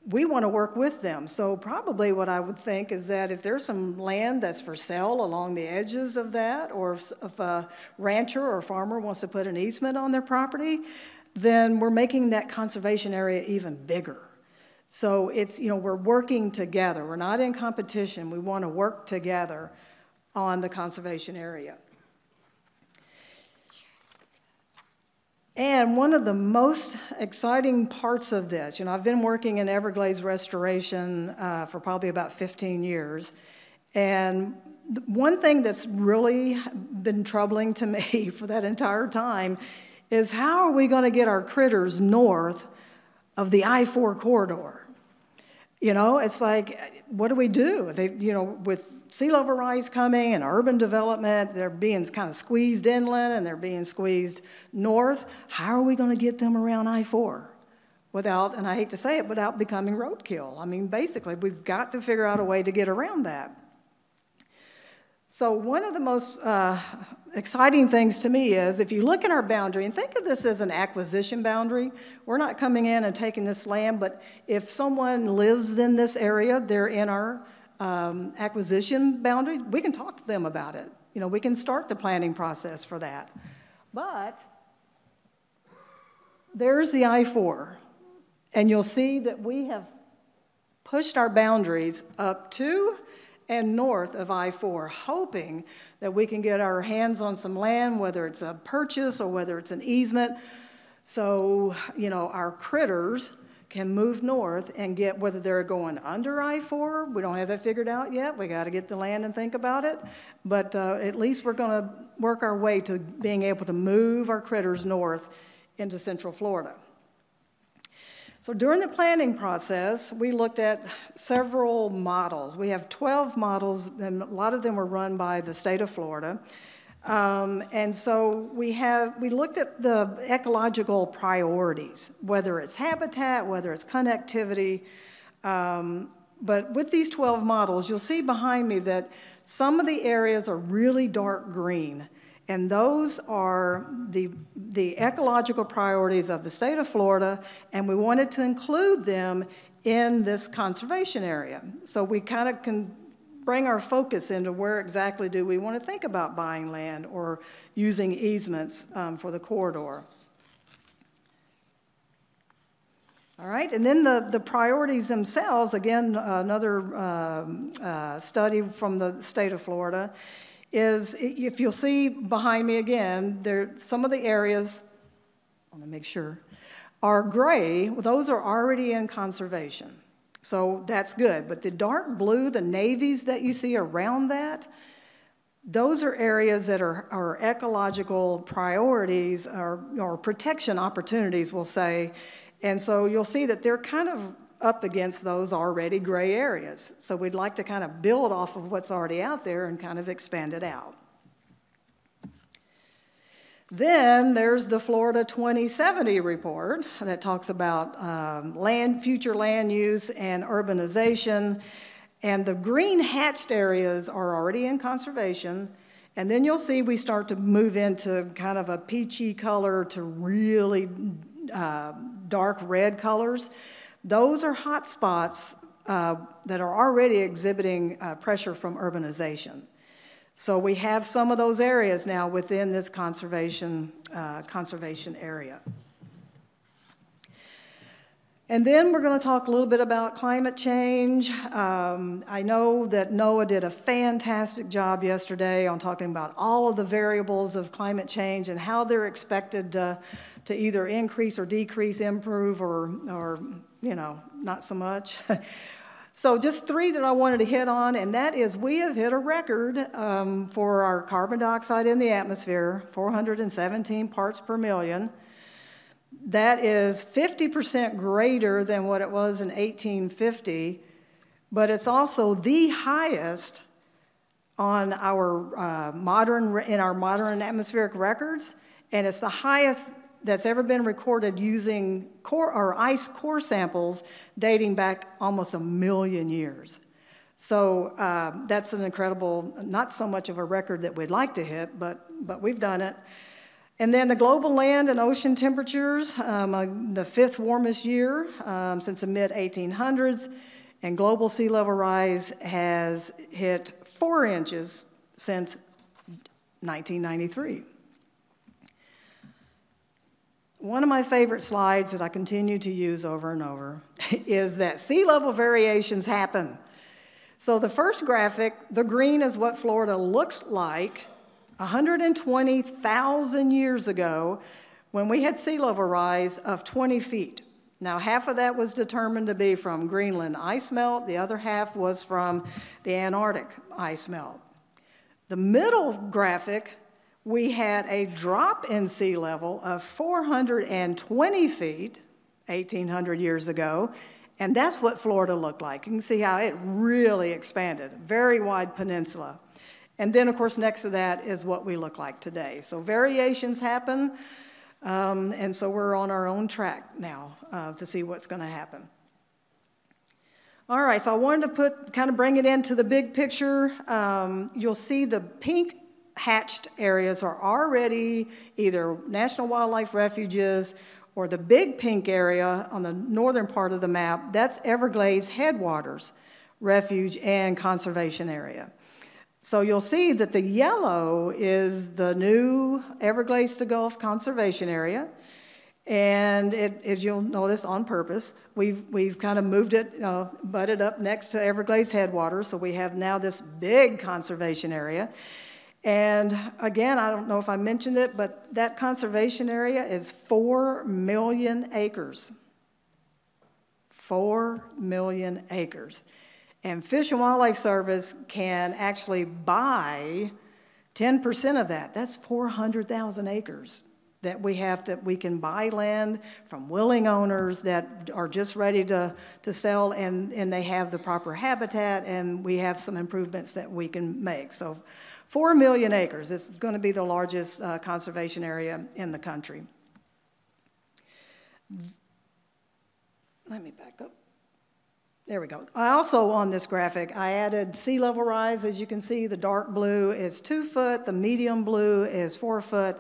we want to work with them. So probably what I would think is that if there's some land that's for sale along the edges of that, or if a rancher or farmer wants to put an easement on their property, then we're making that conservation area even bigger. So it's, you know, we're working together. We're not in competition. We want to work together on the conservation area. And one of the most exciting parts of this, you know, I've been working in Everglades restoration uh, for probably about 15 years. And one thing that's really been troubling to me for that entire time is how are we going to get our critters north of the I 4 corridor. You know, it's like, what do we do? They, you know, with sea level rise coming and urban development, they're being kind of squeezed inland and they're being squeezed north. How are we going to get them around I 4? Without, and I hate to say it, without becoming roadkill. I mean, basically, we've got to figure out a way to get around that. So, one of the most uh, exciting things to me is if you look at our boundary and think of this as an acquisition boundary, we're not coming in and taking this land, but if someone lives in this area, they're in our um, acquisition boundary, we can talk to them about it. You know, we can start the planning process for that. But there's the I 4, and you'll see that we have pushed our boundaries up to and north of I 4, hoping that we can get our hands on some land, whether it's a purchase or whether it's an easement, so, you know, our critters can move north and get whether they're going under I 4. We don't have that figured out yet. We got to get the land and think about it. But uh, at least we're going to work our way to being able to move our critters north into central Florida. So during the planning process, we looked at several models. We have 12 models, and a lot of them were run by the state of Florida. Um, and so we have we looked at the ecological priorities, whether it's habitat, whether it's connectivity. Um, but with these 12 models, you'll see behind me that some of the areas are really dark green. And those are the, the ecological priorities of the state of Florida, and we wanted to include them in this conservation area. So we kind of can bring our focus into where exactly do we want to think about buying land or using easements um, for the corridor. All right, and then the, the priorities themselves, again, another um, uh, study from the state of Florida, is if you'll see behind me again, there some of the areas, I want to make sure, are gray. Those are already in conservation. So that's good. But the dark blue, the navies that you see around that, those are areas that are, are ecological priorities or, or protection opportunities, we'll say. And so you'll see that they're kind of up against those already gray areas. So we'd like to kind of build off of what's already out there and kind of expand it out. Then there's the Florida 2070 report that talks about um, land, future land use and urbanization. And the green hatched areas are already in conservation. And then you'll see we start to move into kind of a peachy color to really uh, dark red colors. Those are hot spots uh, that are already exhibiting uh, pressure from urbanization. So we have some of those areas now within this conservation, uh, conservation area. And then we're going to talk a little bit about climate change. Um, I know that NOAA did a fantastic job yesterday on talking about all of the variables of climate change and how they're expected to, to either increase or decrease, improve, or, or you know, not so much. so just three that I wanted to hit on, and that is we have hit a record um, for our carbon dioxide in the atmosphere, 417 parts per million. That is 50% greater than what it was in 1850, but it's also the highest on our uh, modern in our modern atmospheric records, and it's the highest that's ever been recorded using core or ice core samples dating back almost a million years. So uh, that's an incredible, not so much of a record that we'd like to hit, but but we've done it. And then the global land and ocean temperatures, um, uh, the fifth warmest year um, since the mid 1800s, and global sea level rise has hit four inches since 1993. One of my favorite slides that I continue to use over and over is that sea level variations happen. So the first graphic, the green is what Florida looked like 120,000 years ago when we had sea level rise of 20 feet. Now, half of that was determined to be from Greenland ice melt, the other half was from the Antarctic ice melt. The middle graphic, we had a drop in sea level of 420 feet 1,800 years ago, and that's what Florida looked like. You can see how it really expanded, very wide peninsula. And then, of course, next to that is what we look like today. So variations happen, um, and so we're on our own track now uh, to see what's going to happen. All right, so I wanted to put kind of bring it into the big picture. Um, you'll see the pink hatched areas are already either national wildlife refuges or the big pink area on the northern part of the map, that's Everglades Headwaters Refuge and Conservation Area. So you'll see that the yellow is the new Everglades to Gulf Conservation Area. And it, as you'll notice on purpose, we've, we've kind of moved it, uh, butted up next to Everglades Headwaters. So we have now this big conservation area. And again, I don't know if I mentioned it, but that conservation area is 4 million acres. 4 million acres. And Fish and Wildlife Service can actually buy 10% of that. That's 400,000 acres that we have to we can buy land from willing owners that are just ready to, to sell and, and they have the proper habitat and we have some improvements that we can make. So Four million acres. This is going to be the largest uh, conservation area in the country. Let me back up. There we go. I also, on this graphic, I added sea level rise. As you can see, the dark blue is two foot, the medium blue is four foot,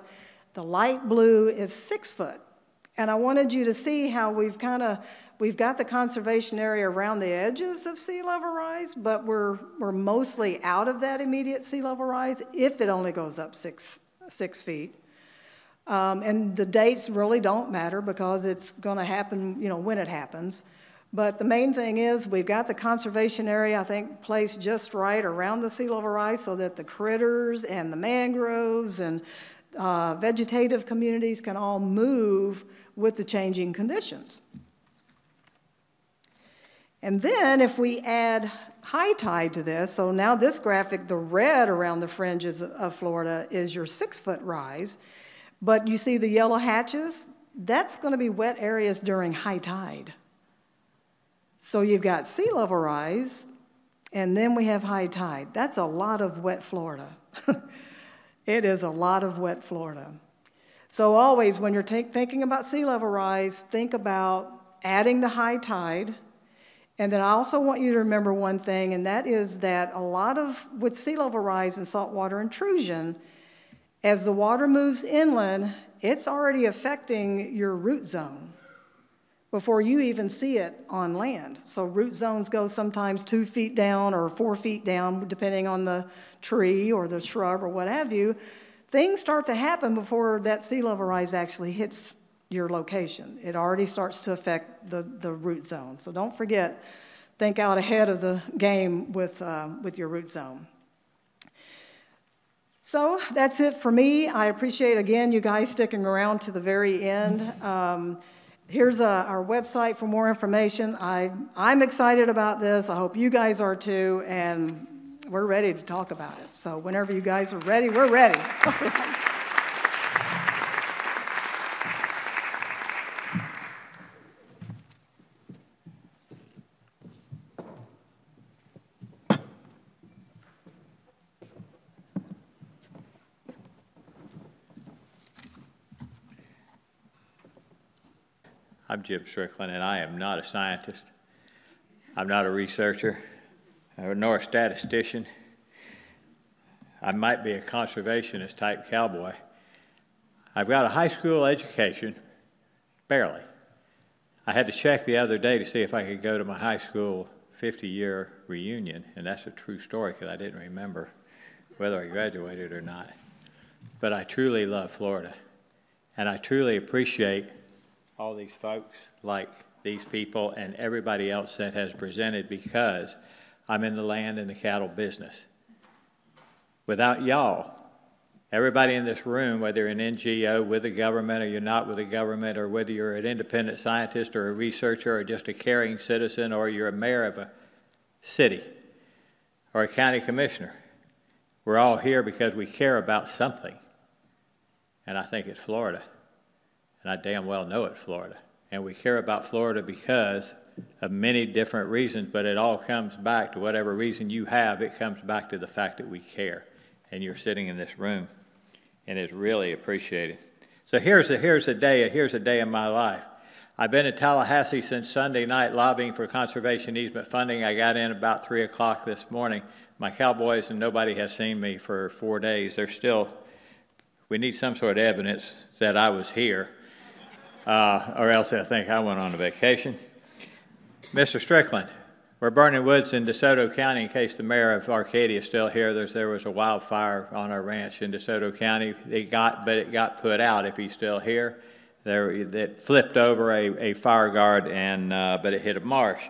the light blue is six foot. And I wanted you to see how we've kind of, we've got the conservation area around the edges of sea level rise, but we're, we're mostly out of that immediate sea level rise if it only goes up six, six feet. Um, and the dates really don't matter because it's going to happen, you know, when it happens. But the main thing is we've got the conservation area, I think, placed just right around the sea level rise so that the critters and the mangroves and uh, vegetative communities can all move with the changing conditions. And then if we add high tide to this, so now this graphic, the red around the fringes of Florida is your six foot rise, but you see the yellow hatches, that's going to be wet areas during high tide. So you've got sea level rise, and then we have high tide. That's a lot of wet Florida. it is a lot of wet Florida. So always, when you're thinking about sea level rise, think about adding the high tide. And then I also want you to remember one thing, and that is that a lot of, with sea level rise and saltwater intrusion, as the water moves inland, it's already affecting your root zone before you even see it on land. So root zones go sometimes two feet down or four feet down, depending on the tree or the shrub or what have you. Things start to happen before that sea level rise actually hits your location. It already starts to affect the, the root zone. So don't forget, think out ahead of the game with, uh, with your root zone. So that's it for me. I appreciate, again, you guys sticking around to the very end. Um, Here's uh, our website for more information. I, I'm excited about this. I hope you guys are too, and we're ready to talk about it. So whenever you guys are ready, we're ready. I'm Jim Strickland, and I am not a scientist. I'm not a researcher, uh, nor a statistician. I might be a conservationist type cowboy. I've got a high school education, barely. I had to check the other day to see if I could go to my high school 50 year reunion, and that's a true story because I didn't remember whether I graduated or not. But I truly love Florida, and I truly appreciate all these folks, like these people and everybody else that has presented because I'm in the land and the cattle business. Without y'all, everybody in this room, whether you're an NGO with the government or you're not with the government, or whether you're an independent scientist or a researcher or just a caring citizen or you're a mayor of a city or a county commissioner, we're all here because we care about something. And I think it's Florida and I damn well know it, Florida. And we care about Florida because of many different reasons, but it all comes back to whatever reason you have, it comes back to the fact that we care. And you're sitting in this room, and it's really appreciated. So here's a, here's a day, here's a day in my life. I've been in Tallahassee since Sunday night lobbying for conservation easement funding. I got in about 3 o'clock this morning. My cowboys and nobody has seen me for four days. They're still, we need some sort of evidence that I was here uh, or else they'll think I went on a vacation. Mr. Strickland, we're burning woods in DeSoto County in case the mayor of Arcadia is still here. There's, there was a wildfire on our ranch in DeSoto County. It got, but it got put out if he's still here. There, it flipped over a, a fire guard, and, uh, but it hit a marsh.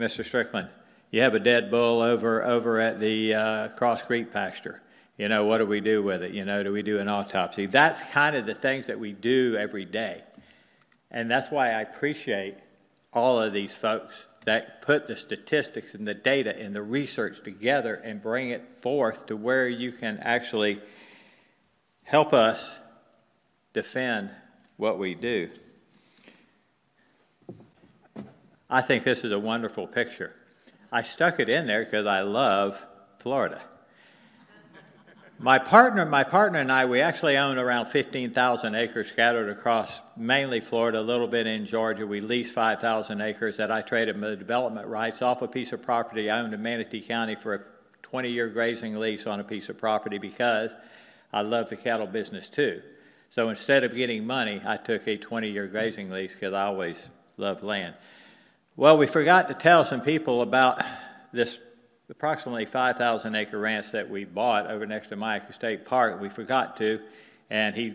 Mr. Strickland, you have a dead bull over, over at the uh, Cross Creek pasture. You know, what do we do with it? You know, do we do an autopsy? That's kind of the things that we do every day. And that's why I appreciate all of these folks that put the statistics and the data and the research together and bring it forth to where you can actually help us defend what we do. I think this is a wonderful picture. I stuck it in there because I love Florida. My partner, my partner and I, we actually own around 15,000 acres scattered across mainly Florida, a little bit in Georgia. We lease 5,000 acres that I traded the development rights off a piece of property I owned in Manatee County for a 20-year grazing lease on a piece of property because I love the cattle business too. So instead of getting money, I took a 20-year grazing lease because I always loved land. Well, we forgot to tell some people about this approximately 5,000 acre ranch that we bought over next to Myakka State Park. We forgot to, and he,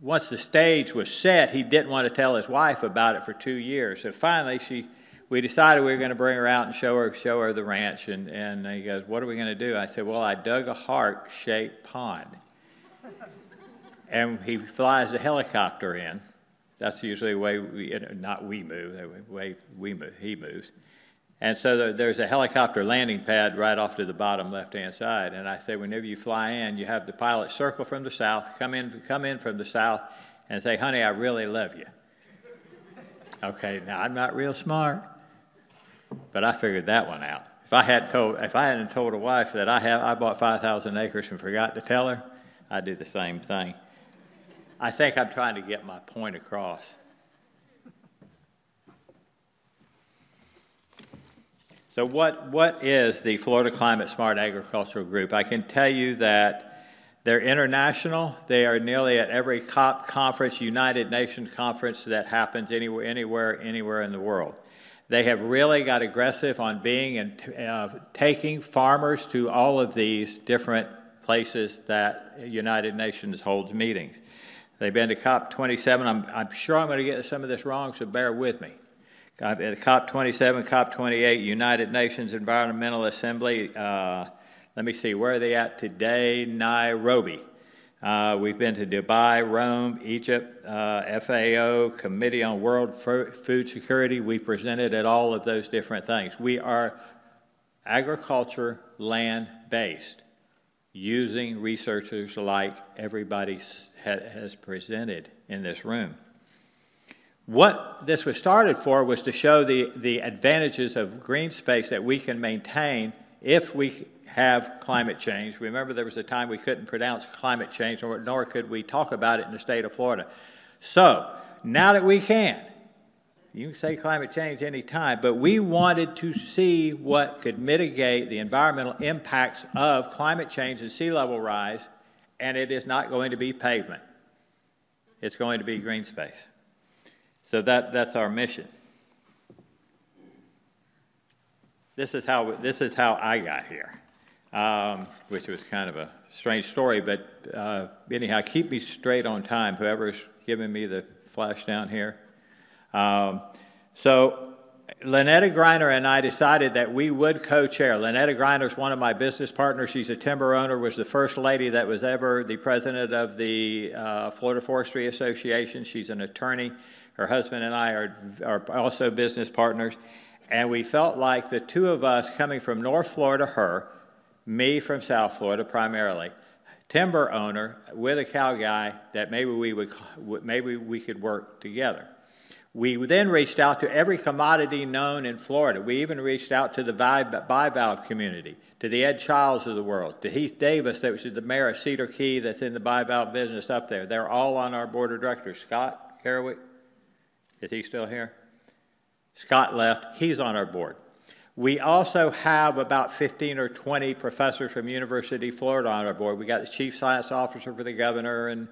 once the stage was set, he didn't want to tell his wife about it for two years. So finally, she, we decided we were going to bring her out and show her, show her the ranch. And, and he goes, "What are we going to do?" I said, "Well, I dug a heart-shaped pond." and he flies a helicopter in. That's usually the way we, not we move, the way we move, he moves. And so there's a helicopter landing pad right off to the bottom left-hand side. And I say, whenever you fly in, you have the pilot circle from the south, come in, come in from the south, and say, honey, I really love you. okay, now I'm not real smart, but I figured that one out. If I had told, if I hadn't told a wife that I have, I bought 5,000 acres and forgot to tell her, I'd do the same thing. I think I'm trying to get my point across. So what, what is the Florida Climate Smart Agricultural Group? I can tell you that they're international. They are nearly at every COP conference, United Nations conference that happens anywhere, anywhere, anywhere in the world. They have really got aggressive on being and uh, taking farmers to all of these different places that United Nations holds meetings. They've been to COP 27. I'm, I'm sure I'm going to get some of this wrong, so bear with me. At COP 27, COP 28, United Nations Environmental Assembly. Uh, let me see, where are they at today? Nairobi. Uh, we've been to Dubai, Rome, Egypt, uh, FAO, Committee on World Food Security. We presented at all of those different things. We are agriculture land based, using researchers like everybody has presented in this room. What this was started for was to show the, the advantages of green space that we can maintain if we have climate change. Remember, there was a time we couldn't pronounce climate change, nor, nor could we talk about it in the state of Florida. So, now that we can, you can say climate change any time, but we wanted to see what could mitigate the environmental impacts of climate change and sea level rise, and it is not going to be pavement. It's going to be green space. So that, that's our mission. This is how, this is how I got here, um, which was kind of a strange story, but uh, anyhow, keep me straight on time, whoever's giving me the flash down here. Um, so Lynetta Griner and I decided that we would co-chair. Lynetta Griner is one of my business partners. She's a timber owner, was the first lady that was ever the president of the uh, Florida Forestry Association. She's an attorney. Her husband and I are, are also business partners. And we felt like the two of us coming from North Florida, her, me from South Florida primarily, timber owner with a cow guy, that maybe we, would, maybe we could work together. We then reached out to every commodity known in Florida. We even reached out to the bivalve community, to the Ed Chiles of the world, to Heath Davis, that was the mayor of Cedar Key that's in the bivalve business up there. They're all on our board of directors. Scott Carwick, is he still here? Scott left. He's on our board. We also have about 15 or 20 professors from University of Florida on our board. We got the chief science officer for the governor and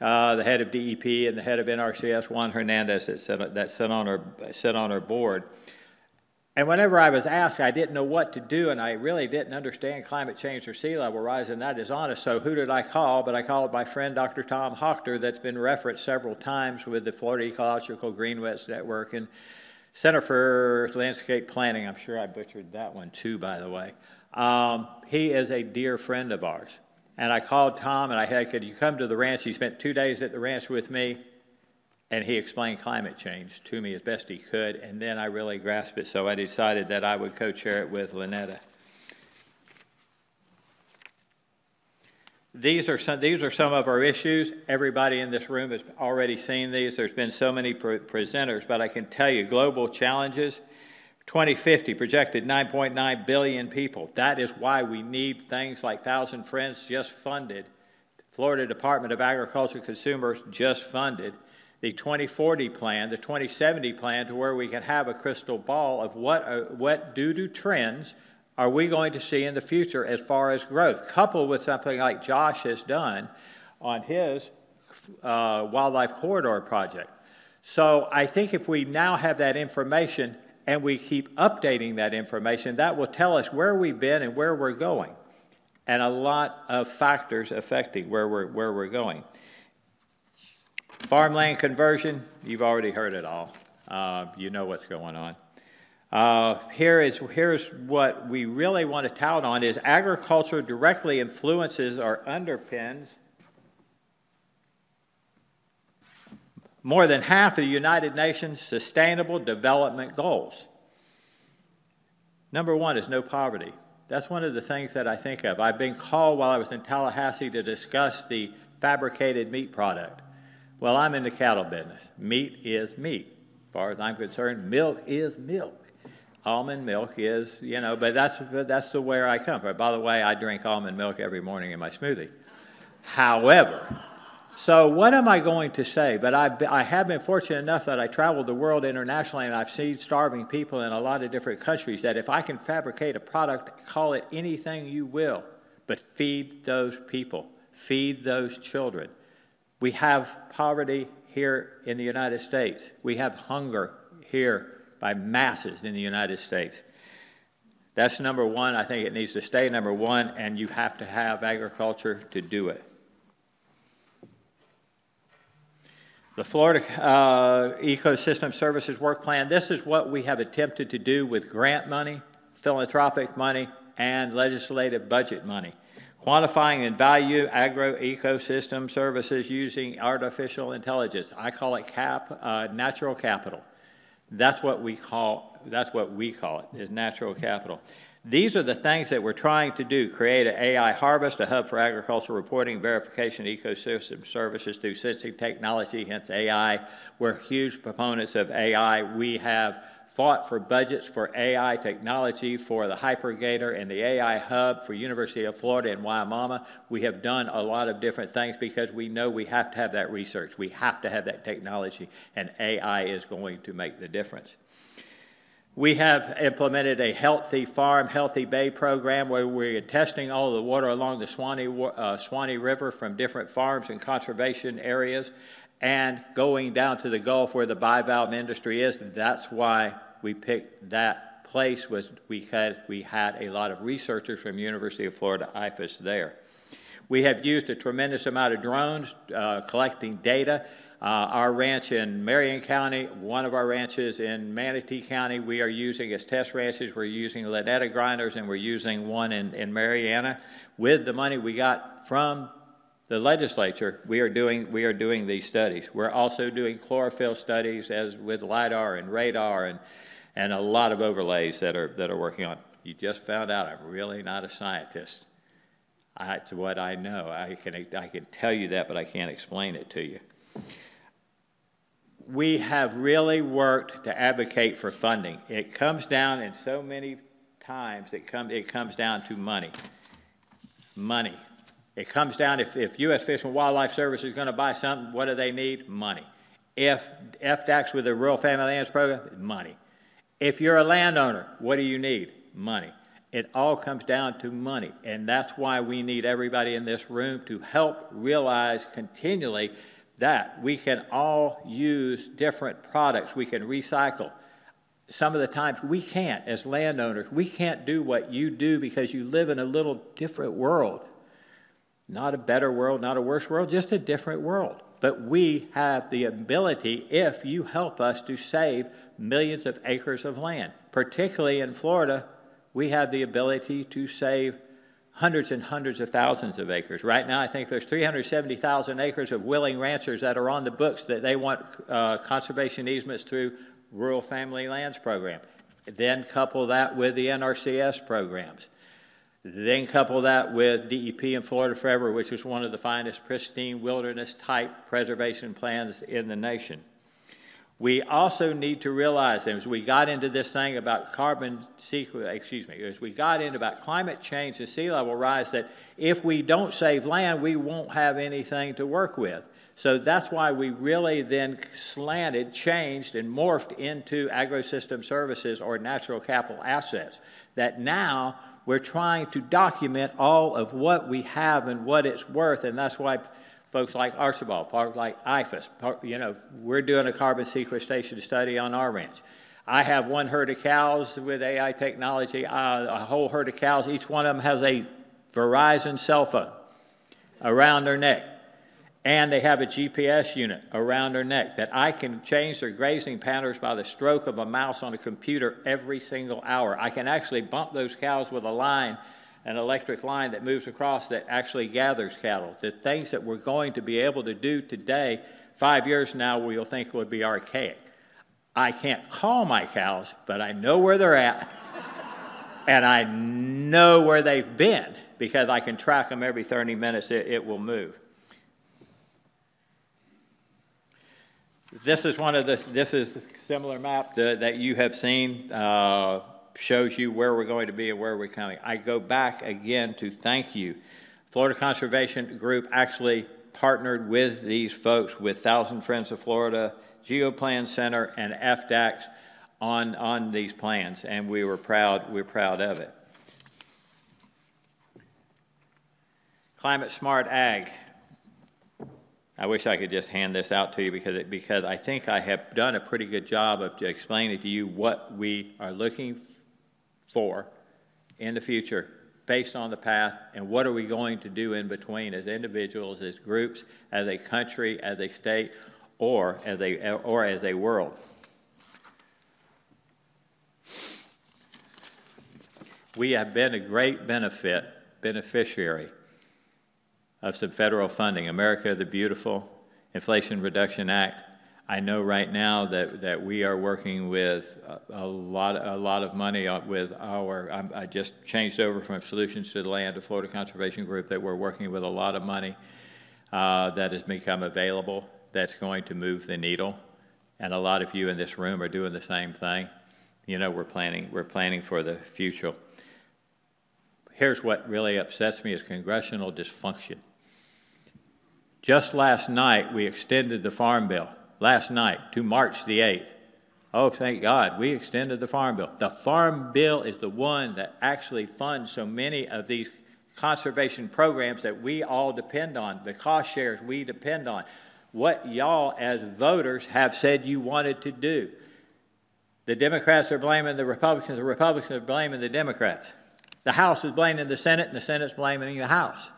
uh, the head of DEP and the head of NRCS, Juan Hernandez, that sit, that sit, on, our, sit on our board. And whenever I was asked, I didn't know what to do, and I really didn't understand climate change or sea level rise, and that is honest. So who did I call? But I called my friend Dr. Tom Hoctor, that's been referenced several times with the Florida Ecological Greenways Network and Center for Landscape Planning. I'm sure I butchered that one too, by the way. Um, he is a dear friend of ours. And I called Tom and I said, could you come to the ranch? He spent two days at the ranch with me and he explained climate change to me as best he could, and then I really grasped it, so I decided that I would co-chair it with Lynetta. These are, some, these are some of our issues. Everybody in this room has already seen these. There's been so many pre presenters, but I can tell you global challenges. 2050 projected 9.9 billion people. That is why we need things like Thousand Friends just funded, Florida Department of Agriculture Consumers just funded, the 2040 plan, the 2070 plan, to where we can have a crystal ball of what, uh, what due to trends are we going to see in the future as far as growth, coupled with something like Josh has done on his uh, wildlife corridor project. So I think if we now have that information and we keep updating that information, that will tell us where we've been and where we're going, and a lot of factors affecting where we're, where we're going. Farmland conversion, you've already heard it all. Uh, you know what's going on. Uh, here is, here's what we really want to tout on is agriculture directly influences or underpins more than half of the United Nations Sustainable Development Goals. Number one is no poverty. That's one of the things that I think of. I've been called while I was in Tallahassee to discuss the fabricated meat product. Well, I'm in the cattle business. Meat is meat. As far as I'm concerned, milk is milk. Almond milk is, you know, but that's, that's the where I come from. By the way, I drink almond milk every morning in my smoothie. However, so what am I going to say? But I, I have been fortunate enough that I traveled the world internationally and I've seen starving people in a lot of different countries that if I can fabricate a product, call it anything you will, but feed those people, feed those children. We have poverty here in the United States. We have hunger here by masses in the United States. That's number one. I think it needs to stay number one, and you have to have agriculture to do it. The Florida uh, Ecosystem Services Work Plan, this is what we have attempted to do with grant money, philanthropic money, and legislative budget money quantifying and value agro-ecosystem services using artificial intelligence. I call it CAP, uh, natural capital. That's what we call, that's what we call it, is natural capital. These are the things that we're trying to do, create an AI harvest, a hub for agricultural reporting, verification, ecosystem services through sensing technology, hence AI. We're huge proponents of AI. We have fought for budgets for AI technology for the HyperGator and the AI Hub for University of Florida and Wimauma. We have done a lot of different things because we know we have to have that research. We have to have that technology, and AI is going to make the difference. We have implemented a Healthy Farm, Healthy Bay program where we're testing all the water along the Swanee, uh, Suwannee River from different farms and conservation areas and going down to the Gulf where the bivalve industry is. That's why we picked that place was we had, we had a lot of researchers from University of Florida IFAS there. We have used a tremendous amount of drones uh, collecting data. Uh, our ranch in Marion County, one of our ranches in Manatee County, we are using as test ranches. We're using Lynetta Griner's and we're using one in, in Marianna. With the money we got from the legislature, we are doing, we are doing these studies. We're also doing chlorophyll studies as with LIDAR and radar and, and a lot of overlays that are, that are working on. You just found out I'm really not a scientist. That's what I know. I can, I can tell you that, but I can't explain it to you. We have really worked to advocate for funding. It comes down in so many times, it, come, it comes down to money. Money. It comes down, if, if U.S. Fish and Wildlife Service is going to buy something, what do they need? Money. If FDACS with the Rural Family Lands Program, money. If you're a landowner, what do you need? Money. It all comes down to money. And that's why we need everybody in this room to help realize continually that we can all use different products. We can recycle. Some of the times we can't, as landowners, we can't do what you do because you live in a little different world. Not a better world, not a worse world, just a different world. But we have the ability, if you help us, to save millions of acres of land. Particularly in Florida, we have the ability to save hundreds and hundreds of thousands of acres. Right now, I think there's 370,000 acres of willing ranchers that are on the books that they want uh, conservation easements through Rural Family Lands Program. Then couple that with the NRCS programs. Then couple that with DEP and Florida Forever, which is one of the finest pristine wilderness type preservation plans in the nation. We also need to realize that as we got into this thing about carbon excuse me, as we got into about climate change and sea level rise, that if we don't save land, we won't have anything to work with. So that's why we really then slanted, changed, and morphed into agrosystem services or natural capital assets. That now we're trying to document all of what we have and what it's worth, and that's why folks like Archbold, folks like IFAS, you know, we're doing a carbon sequestration study on our ranch. I have one herd of cows with AI technology, uh, a whole herd of cows. Each one of them has a Verizon cell phone around their neck. And they have a GPS unit around their neck that I can change their grazing patterns by the stroke of a mouse on a computer every single hour. I can actually bump those cows with a line an electric line that moves across that actually gathers cattle. The things that we're going to be able to do today, five years now, we'll think would be archaic. I can't call my cows, but I know where they're at, and I know where they've been because I can track them every 30 minutes, it, it will move. This is one of the, this is a similar map that, that you have seen. Uh, shows you where we're going to be and where we're coming. I go back again to thank you. Florida Conservation Group actually partnered with these folks, with Thousand Friends of Florida, GeoPlan Center, and FDACS on, on these plans, and we were proud, we're proud of it. Climate Smart Ag. I wish I could just hand this out to you because, it, because I think I have done a pretty good job of explaining to you what we are looking for in the future based on the path and what are we going to do in between as individuals, as groups, as a country, as a state, or as a, or as a world. We have been a great benefit, beneficiary of some federal funding. America the Beautiful, Inflation Reduction Act, I know right now that, that we are working with a, a lot, a lot of money with our, I'm, i just changed over from Solutions to the Land to Florida Conservation Group, that we're working with a lot of money uh, that has become available that's going to move the needle. And a lot of you in this room are doing the same thing. You know, we're planning, we're planning for the future. Here's what really upsets me is congressional dysfunction. Just last night, we extended the Farm Bill last night to March the 8th. Oh, thank God, we extended the Farm Bill. The Farm Bill is the one that actually funds so many of these conservation programs that we all depend on, the cost shares we depend on, what y'all as voters have said you wanted to do. The Democrats are blaming the Republicans, the Republicans are blaming the Democrats. The House is blaming the Senate, and the Senate's blaming the House.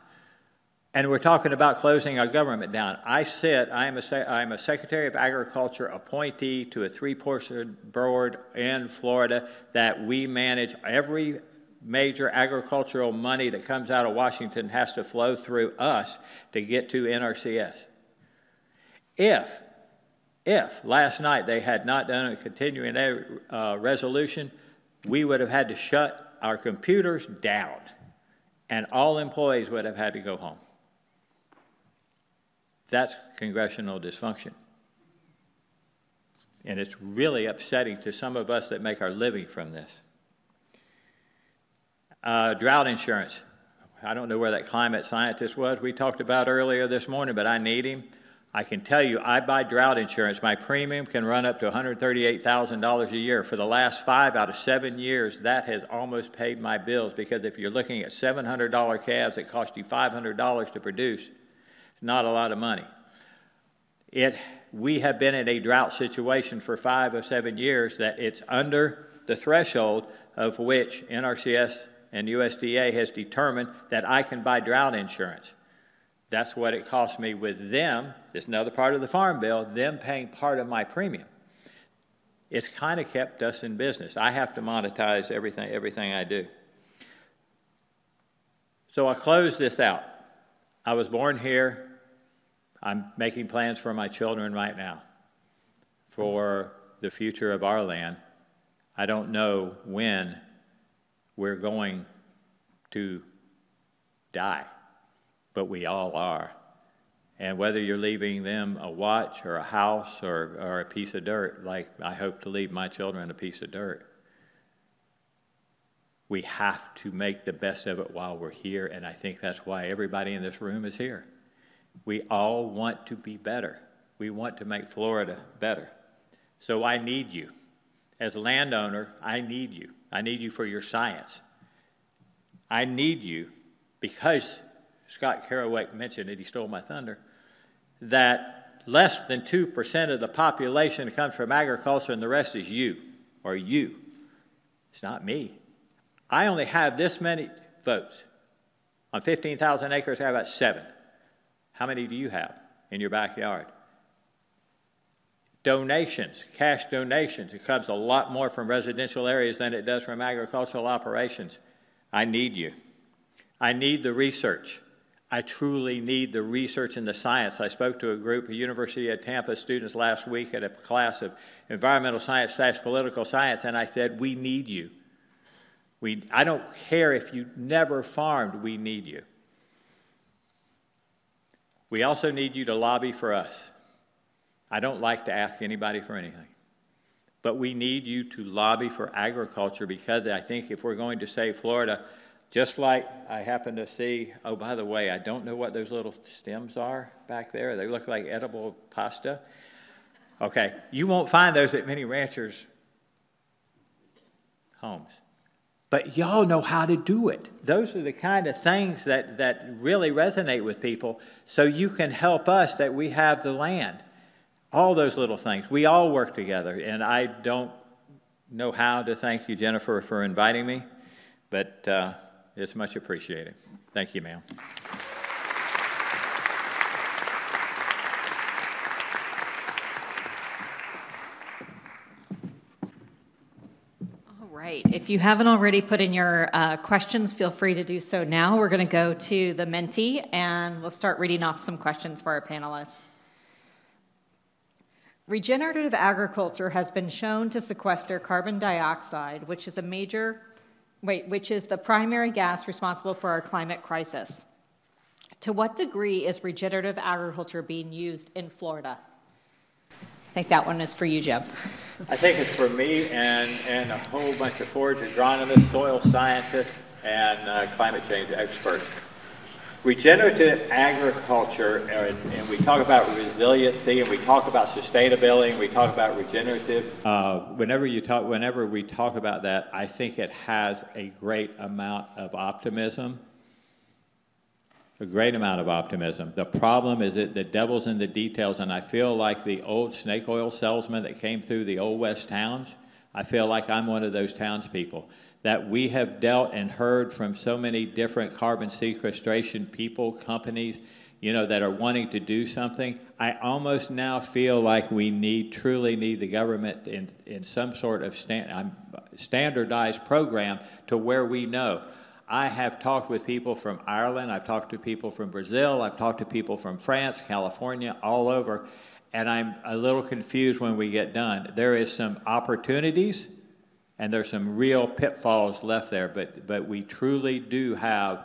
And we're talking about closing our government down. I sit, I am a, I am a Secretary of Agriculture appointee to a three person board in Florida that we manage every major agricultural money that comes out of Washington has to flow through us to get to NRCS. If, if last night they had not done a continuing uh, resolution, we would have had to shut our computers down and all employees would have had to go home. That's congressional dysfunction. And it's really upsetting to some of us that make our living from this. Uh, drought insurance. I don't know where that climate scientist was we talked about earlier this morning, but I need him. I can tell you, I buy drought insurance. My premium can run up to $138,000 a year. For the last five out of seven years, that has almost paid my bills because if you're looking at $700 calves that cost you $500 to produce, not a lot of money. It, we have been in a drought situation for five or seven years that it's under the threshold of which NRCS and USDA has determined that I can buy drought insurance. That's what it cost me with them. This is another part of the farm bill, them paying part of my premium. It's kind of kept us in business. I have to monetize everything, everything I do. So I close this out. I was born here. I'm making plans for my children right now for the future of our land. I don't know when we're going to die, but we all are. And whether you're leaving them a watch or a house or, or a piece of dirt, like I hope to leave my children a piece of dirt, we have to make the best of it while we're here. And I think that's why everybody in this room is here. We all want to be better. We want to make Florida better. So I need you. As a landowner, I need you. I need you for your science. I need you because Scott Kerouac mentioned it, he stole my thunder, that less than 2% of the population comes from agriculture and the rest is you or you. It's not me. I only have this many votes. On 15,000 acres, I have about seven. How many do you have in your backyard? Donations, cash donations. It comes a lot more from residential areas than it does from agricultural operations. I need you. I need the research. I truly need the research and the science. I spoke to a group of University of Tampa students last week at a class of environmental science slash political science, and I said, we need you. We, I don't care if you never farmed, we need you. We also need you to lobby for us. I don't like to ask anybody for anything. But we need you to lobby for agriculture because I think if we're going to save Florida, just like I happen to see, oh, by the way, I don't know what those little stems are back there. They look like edible pasta. Okay, you won't find those at many ranchers' homes. But y'all know how to do it. Those are the kind of things that, that really resonate with people, so you can help us that we have the land. All those little things. We all work together, and I don't know how to thank you, Jennifer, for inviting me, but uh, it's much appreciated. Thank you, ma'am. right. If you haven't already put in your uh, questions, feel free to do so now. We're going to go to the Menti and we'll start reading off some questions for our panelists. Regenerative agriculture has been shown to sequester carbon dioxide, which is a major, wait, which is the primary gas responsible for our climate crisis. To what degree is regenerative agriculture being used in Florida? I think that one is for you, Jim. I think it's for me and, and a whole bunch of forage agronomists, soil scientists, and uh, climate change experts. Regenerative agriculture, and, and, we talk about resiliency, and we talk about sustainability, and we talk about regenerative. Uh, whenever you talk, whenever we talk about that, I think it has a great amount of optimism a great amount of optimism. The problem is that the devil's in the details, and I feel like the old snake oil salesman that came through the old west towns. I feel like I'm one of those townspeople that we have dealt and heard from so many different carbon sequestration people, companies, you know, that are wanting to do something. I almost now feel like we need, truly need the government in, in some sort of stand, um, standardized program to where we know I have talked with people from Ireland, I've talked to people from Brazil, I've talked to people from France, California, all over, and I'm a little confused when we get done. There is some opportunities and there's some real pitfalls left there, but, but we truly do have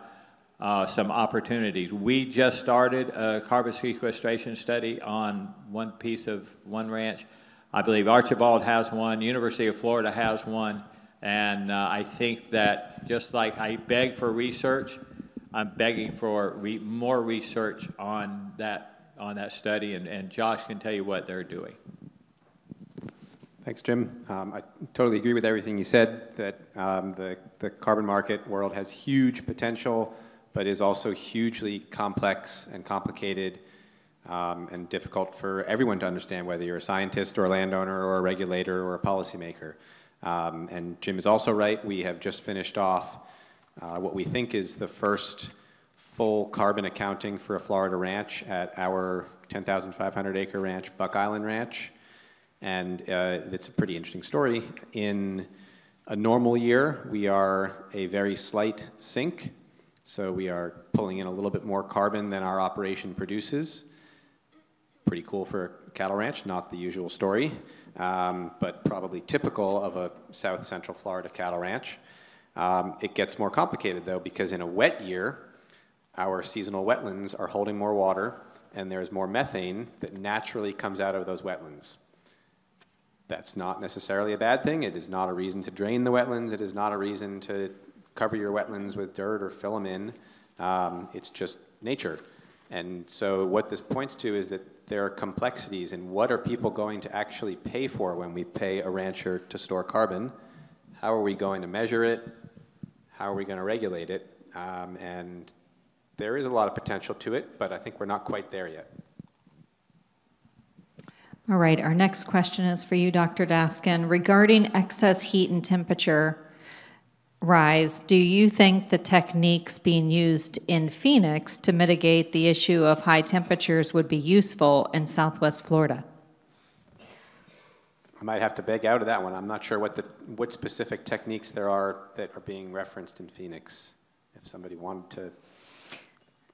uh, some opportunities. We just started a carbon sequestration study on one piece of one ranch. I believe Archbold has one, University of Florida has one. And uh, I think that just like I beg for research, I'm begging for re more research on that, on that study, and, and Josh can tell you what they're doing. Thanks, Jim. Um, I totally agree with everything you said, that um, the, the carbon market world has huge potential, but is also hugely complex and complicated um, and difficult for everyone to understand, whether you're a scientist or a landowner or a regulator or a policymaker. Um, and Jim is also right. We have just finished off uh, what we think is the first full carbon accounting for a Florida ranch at our 10,500 acre ranch, Buck Island Ranch. And uh, it's a pretty interesting story. In a normal year, we are a very slight sink. So we are pulling in a little bit more carbon than our operation produces. Pretty cool for cattle ranch, not the usual story um, but probably typical of a south central Florida cattle ranch. Um, it gets more complicated though because in a wet year, our seasonal wetlands are holding more water and there's more methane that naturally comes out of those wetlands. That's not necessarily a bad thing. It is not a reason to drain the wetlands. It is not a reason to cover your wetlands with dirt or fill them in. Um, it's just nature. And so what this points to is that there are complexities in what are people going to actually pay for when we pay a rancher to store carbon? How are we going to measure it? How are we going to regulate it? Um, and there is a lot of potential to it, but I think we're not quite there yet. All right, our next question is for you, Dr. Daskin. Regarding excess heat and temperature rise, do you think the techniques being used in Phoenix to mitigate the issue of high temperatures would be useful in southwest Florida? I might have to beg out of that one. I'm not sure what the what specific techniques there are that are being referenced in Phoenix. If somebody wanted to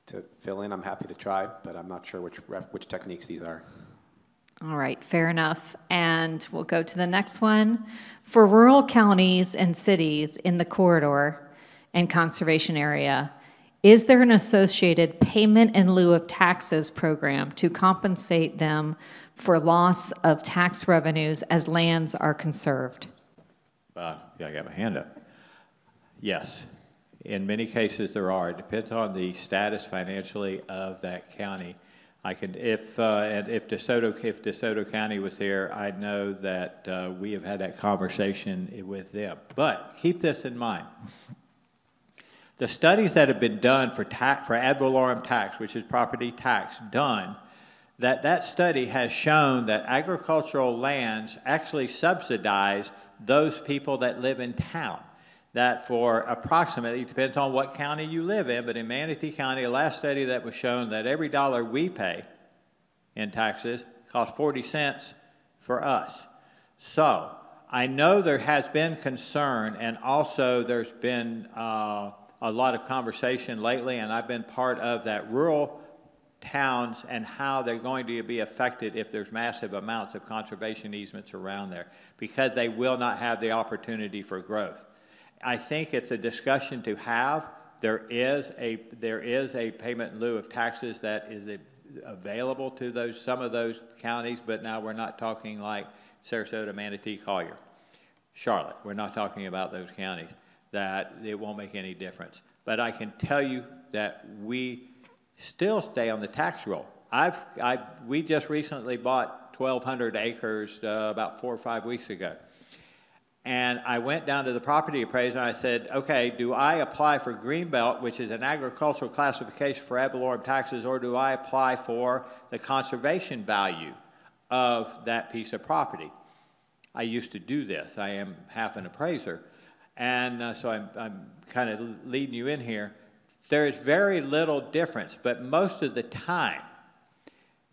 to fill in, I'm happy to try, but I'm not sure which which techniques these are. All right, fair enough. And we'll go to the next one. For rural counties and cities in the corridor and conservation area, is there an associated payment in lieu of taxes program to compensate them for loss of tax revenues as lands are conserved? Uh, yeah, I got my hand up. Yes. In many cases, there are. It depends on the status financially of that county. I could, if, uh, if DeSoto, if DeSoto County was here, I'd know that uh, we have had that conversation with them. But keep this in mind. The studies that have been done for, tax, for ad valorem tax, which is property tax, done, that that study has shown that agricultural lands actually subsidize those people that live in town that for approximately, depends on what county you live in, but in Manatee County, a last study that was shown that every dollar we pay in taxes costs 40 cents for us. So I know there has been concern, and also there's been uh, a lot of conversation lately, and I've been part of that rural towns and how they're going to be affected if there's massive amounts of conservation easements around there because they will not have the opportunity for growth. I think it's a discussion to have. There is a, there is a payment in lieu of taxes that is a, available to those, some of those counties, but now we're not talking like Sarasota, Manatee, Collier, Charlotte. We're not talking about those counties that it won't make any difference. But I can tell you that we still stay on the tax roll. I've, I, we just recently bought 1,200 acres uh, about four or five weeks ago. And I went down to the property appraiser and I said, okay, do I apply for Greenbelt, which is an agricultural classification for ad valorem taxes, or do I apply for the conservation value of that piece of property? I used to do this. I am half an appraiser. And uh, so I'm, I'm kind of leading you in here. There is very little difference, but most of the time,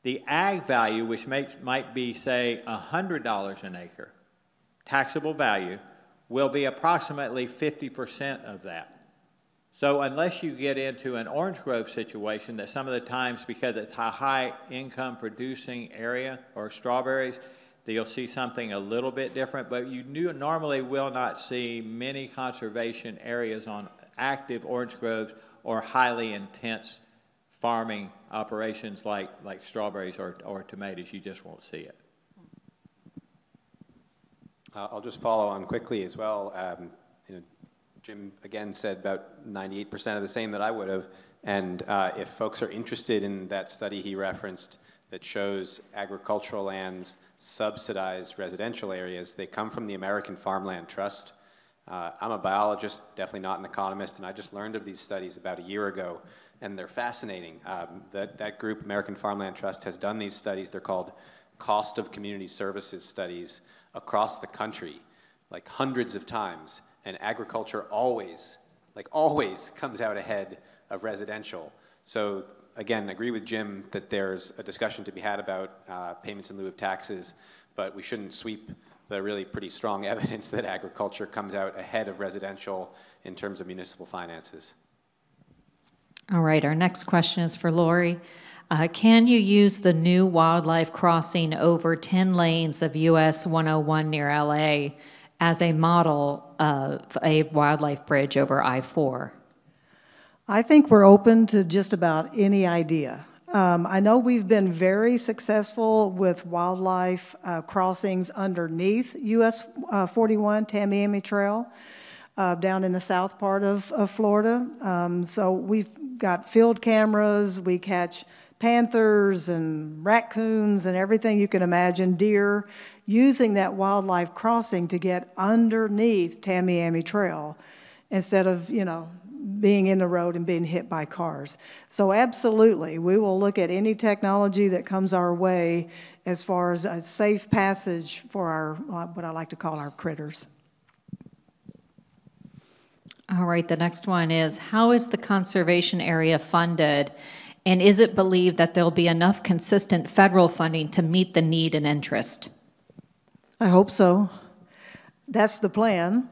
the ag value, which makes, might be, say, $100 an acre, taxable value will be approximately 50% of that. So unless you get into an orange grove situation that some of the times because it's a high income producing area or strawberries, that you'll see something a little bit different, but you normally will not see many conservation areas on active orange groves or highly intense farming operations like, like strawberries or, or tomatoes. You just won't see it. Uh, I'll just follow on quickly as well. Um, you know, Jim again said about 98% of the same that I would have. And uh, if folks are interested in that study he referenced that shows agricultural lands subsidize residential areas, they come from the American Farmland Trust. Uh, I'm a biologist, definitely not an economist, and I just learned of these studies about a year ago, and they're fascinating. Um, that, that group, American Farmland Trust, has done these studies. They're called cost of community services studies across the country, like hundreds of times, and agriculture always, like always, comes out ahead of residential. So again, agree with Jim that there's a discussion to be had about uh, payments in lieu of taxes, but we shouldn't sweep the really pretty strong evidence that agriculture comes out ahead of residential in terms of municipal finances. All right, our next question is for Lori. Uh, can you use the new wildlife crossing over 10 lanes of US 101 near LA as a model of a wildlife bridge over I 4? I think we're open to just about any idea. Um, I know we've been very successful with wildlife uh, crossings underneath US uh, 41 Tamiami Trail uh, down in the south part of, of Florida. Um, so we've got field cameras, we catch panthers and raccoons and everything you can imagine, deer, using that wildlife crossing to get underneath Tamiami Trail instead of, you know, being in the road and being hit by cars. So absolutely, we will look at any technology that comes our way as far as a safe passage for our, uh, what I like to call our critters. All right, the next one is How is the conservation area funded? And is it believed that there'll be enough consistent federal funding to meet the need and interest? I hope so. That's the plan.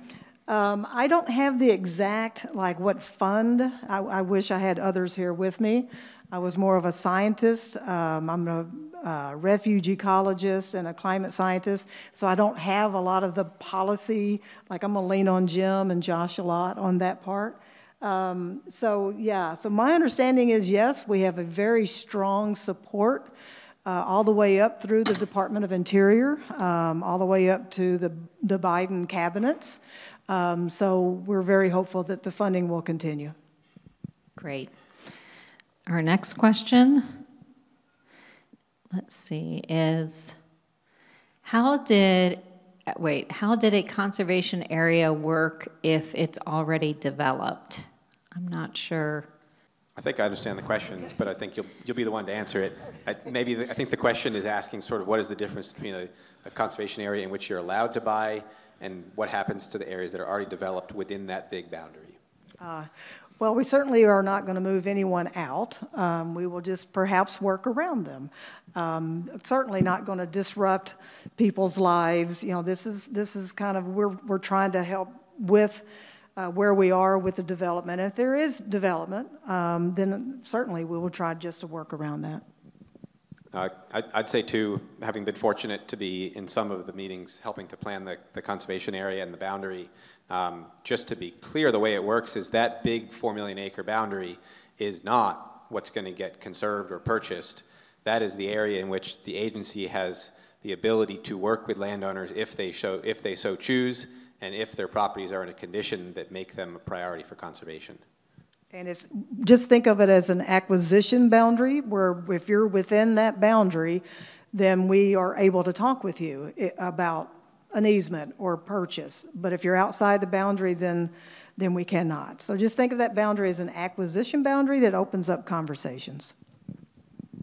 Um, I don't have the exact, like, what fund. I, I, wish I had others here with me. I was more of a scientist. Um, I'm a uh, refuge ecologist and a climate scientist, so I don't have a lot of the policy. Like, I'm going to lean on Jim and Josh a lot on that part. Um, so, yeah, so my understanding is yes, we have a very strong support uh, all the way up through the Department of Interior, um, all the way up to the, the Biden cabinets. Um, so, we're very hopeful that the funding will continue. Great. Our next question, let's see, is how did wait, how did a conservation area work if it's already developed? I'm not sure. I think I understand the question, but I think you'll, you'll be the one to answer it. I, maybe the, I think the question is asking sort of what is the difference between a, a conservation area in which you're allowed to buy and what happens to the areas that are already developed within that big boundary? Uh, well, we certainly are not going to move anyone out. Um, we will just perhaps work around them. Um, certainly not going to disrupt people's lives. You know, this is this is kind of we're we're trying to help with uh, where we are with the development. And if there is development, um, then certainly we will try just to work around that. Uh, I'd say, too, having been fortunate to be in some of the meetings helping to plan the, the conservation area and the boundary, um, just to be clear, the way it works is that big 4 million acre boundary is not what's going to get conserved or purchased. That is the area in which the agency has the ability to work with landowners if they, show, if they so choose and if their properties are in a condition that make them a priority for conservation. And it's just think of it as an acquisition boundary where if you're within that boundary, then we are able to talk with you about an easement or purchase. But if you're outside the boundary, then then we cannot. So just think of that boundary as an acquisition boundary that opens up conversations.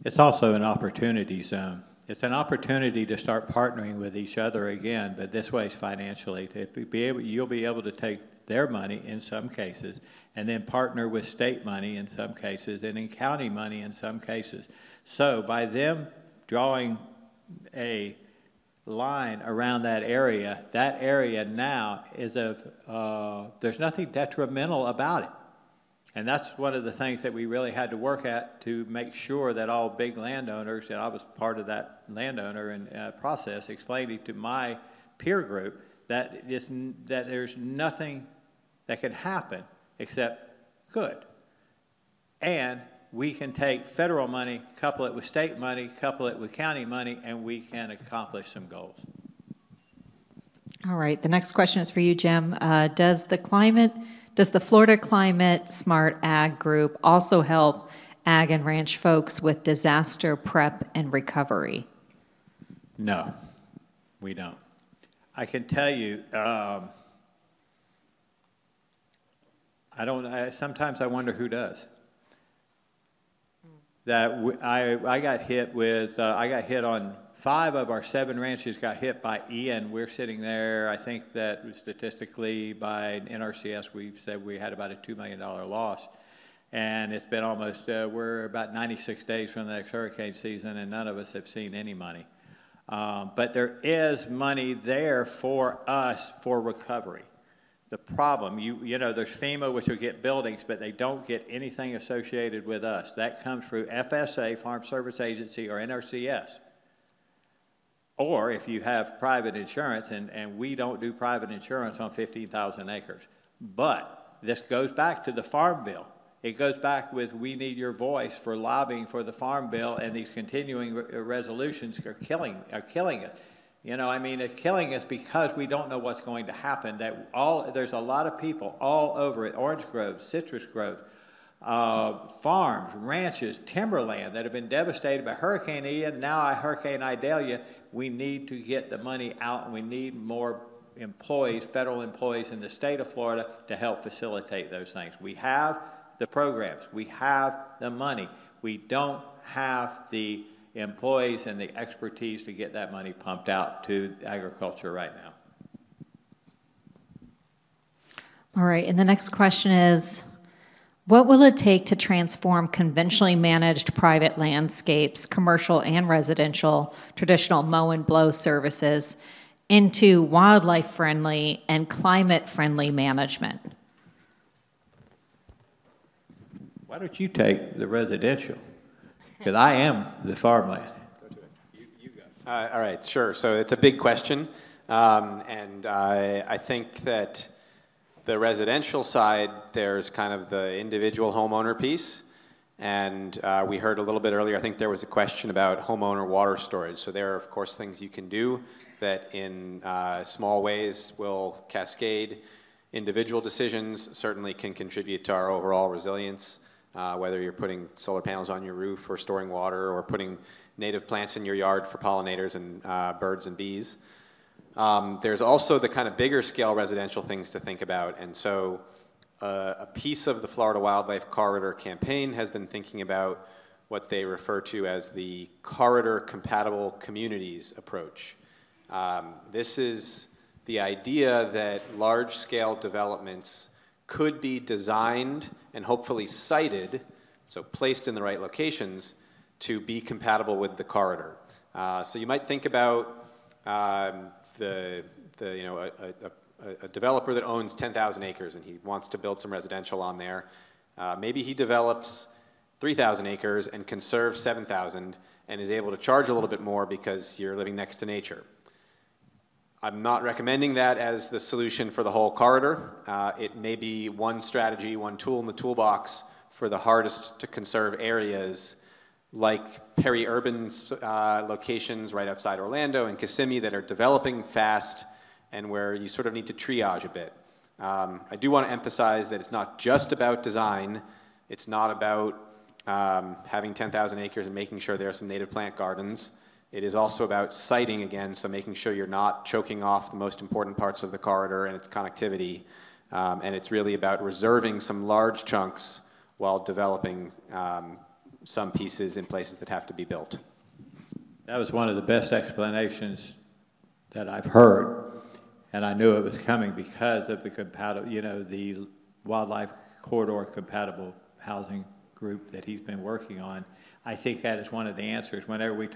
It's also an opportunity zone it's an opportunity to start partnering with each other again, but this way is financially. To be able, you'll be able to take their money in some cases and then partner with state money in some cases and in county money in some cases. So by them drawing a line around that area, that area now is of, uh, there's nothing detrimental about it. And that's one of the things that we really had to work at to make sure that all big landowners, and I was part of that landowner and uh, process, explaining to my peer group that, that there's nothing that can happen except good. And we can take federal money, couple it with state money, couple it with county money, and we can accomplish some goals. All right, the next question is for you, Jim. Uh, does the climate does the Florida Climate Smart Ag Group also help ag and ranch folks with disaster prep and recovery? No, we don't. I can tell you, um, I don't. I, sometimes I wonder who does. That w- I I got hit with. Uh, I got hit on Five of our seven ranches got hit by Ian. We're sitting there, I think that statistically by NRCS, we've said we had about a $2 million loss. And it's been almost, uh, we're about 96 days from the next hurricane season, and none of us have seen any money. Um, but there is money there for us for recovery. The problem, you, you know, there's FEMA, which will get buildings, but they don't get anything associated with us. That comes through FSA, Farm Service Agency, or NRCS. Or if you have private insurance, and, and we don't do private insurance on 15,000 acres. But this goes back to the Farm Bill. It goes back with we need your voice for lobbying for the farm bill, and these continuing re- resolutions are killing are killing us. You know, I mean, it's killing us because we don't know what's going to happen. That all there's a lot of people all over it, orange groves, citrus groves, uh, farms, ranches, timberland that have been devastated by Hurricane Ian, now Hurricane Idalia. We need to get the money out, and we need more employees, federal employees in the state of Florida to help facilitate those things. We have the programs. We have the money. We don't have the employees and the expertise to get that money pumped out to agriculture right now. All right, and the next question is What will it take to transform conventionally managed private landscapes, commercial and residential, traditional mow and blow services, into wildlife friendly and climate friendly management? Why don't you take the residential? Because I am the farmland. Uh, all right, sure. So it's a big question. Um, and I, I think that the residential side, there's kind of the individual homeowner piece. And uh, we heard a little bit earlier, I think there was a question about homeowner water storage. So there are, of course, things you can do that in uh, small ways will cascade. Individual decisions certainly can contribute to our overall resilience uh, whether you're putting solar panels on your roof or storing water or putting native plants in your yard for pollinators and uh, birds and bees. Um, there's also the kind of bigger scale residential things to think about. And so uh, a piece of the Florida Wildlife Corridor campaign has been thinking about what they refer to as the corridor compatible communities approach. Um, this is the idea that large scale developments could be designed and hopefully sited, so placed in the right locations, to be compatible with the corridor. Uh, so you might think about um, the, the, you know, a, a, a, developer that owns 10,000 acres and he wants to build some residential on there. Uh, maybe he develops 3,000 acres and conserves 7,000 and is able to charge a little bit more because you're living next to nature. I'm not recommending that as the solution for the whole corridor. Uh, it may be one strategy, one tool in the toolbox for the hardest to conserve areas like peri-urban uh, locations right outside Orlando and Kissimmee that are developing fast and where you sort of need to triage a bit. Um, I do want to emphasize that it's not just about design. It's not about um, having 10,000 acres and making sure there are some native plant gardens. It is also about siting again, so making sure you're not choking off the most important parts of the corridor and its connectivity. Um, and it's really about reserving some large chunks while developing um, some pieces in places that have to be built. That was one of the best explanations that I've heard, and I knew it was coming because of the compatible, you know, the wildlife corridor compatible housing group that he's been working on. I think that is one of the answers. Whenever we,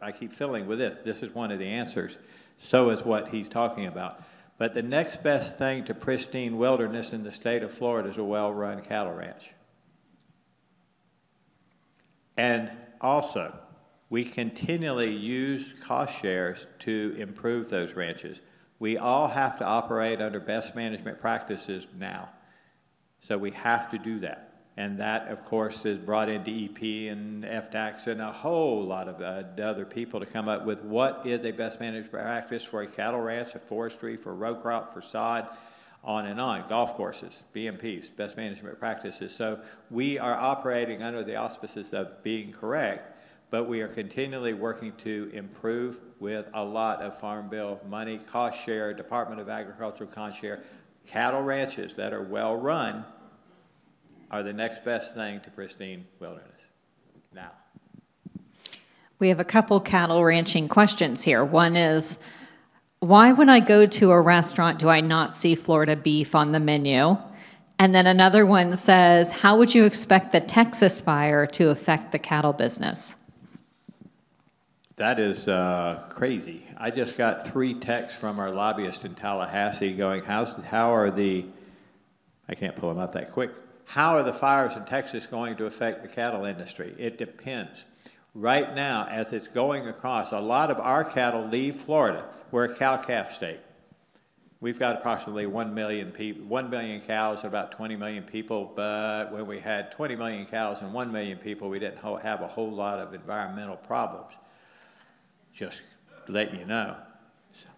I keep filling with this, this is one of the answers. So is what he's talking about. But the next best thing to pristine wilderness in the state of Florida is a well run cattle ranch. And also, we continually use cost shares to improve those ranches. We all have to operate under best management practices now. So we have to do that. And that, of course, is brought into EP and FDACS and a whole lot of uh, other people to come up with what is a best managed practice for a cattle ranch, a forestry, for row crop, for sod, on and on. Golf courses, BMPs, best management practices. So we are operating under the auspices of being correct, but we are continually working to improve with a lot of Farm Bill money, cost share, Department of Agriculture, cost share, cattle ranches that are well run are the next best thing to pristine wilderness now. We have a couple cattle ranching questions here. One is why, when I go to a restaurant, do I not see Florida beef on the menu? And then another one says, How would you expect the Texas fire to affect the cattle business? That is uh, crazy. I just got three texts from our lobbyist in Tallahassee going, How's, How are the, I can't pull them up that quick, how are the fires in Texas going to affect the cattle industry? It depends. Right now, as it's going across, a lot of our cattle leave Florida. We're a cow calf state. We've got approximately 1 million people, 1 million cows and about 20 million people, but when we had 20 million cows and 1 million people, we didn't have a whole lot of environmental problems. Just letting you know.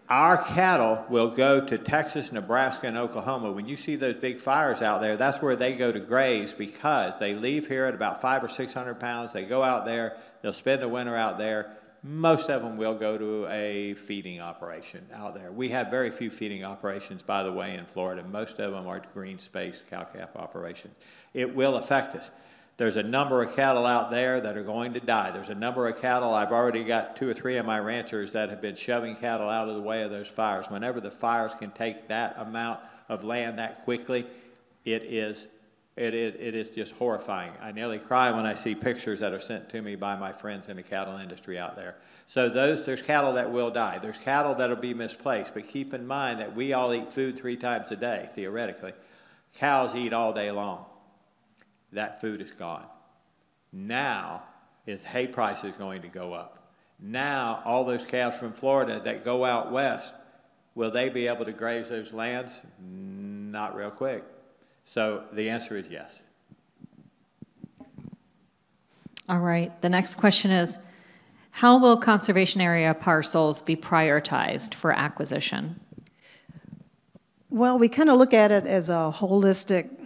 Our cattle will go to Texas, Nebraska, and Oklahoma. When you see those big fires out there, that's where they go to graze because they leave here at about five or 600 pounds. They go out there, they'll spend the winter out there, most of them will go to a feeding operation out there. We have very few feeding operations, by the way, in Florida. Most of them are green space cow-calf operations. It will affect us. There's a number of cattle out there that are going to die. There's a number of cattle. I've already got two or three of my ranchers that have been shoving cattle out of the way of those fires. Whenever the fires can take that amount of land that quickly, it is it, it, it is just horrifying. I nearly cry when I see pictures that are sent to me by my friends in the cattle industry out there. So those, there's cattle that will die. There's cattle that'll be misplaced. But keep in mind that we all eat food three times a day, theoretically. Cows eat all day long. That food is gone. Now is hay prices going to go up. Now all those calves from Florida that go out west, will they be able to graze those lands? Not real quick. So the answer is yes. All right. The next question is How will conservation area parcels be prioritized for acquisition? Well, we kind of look at it as a holistic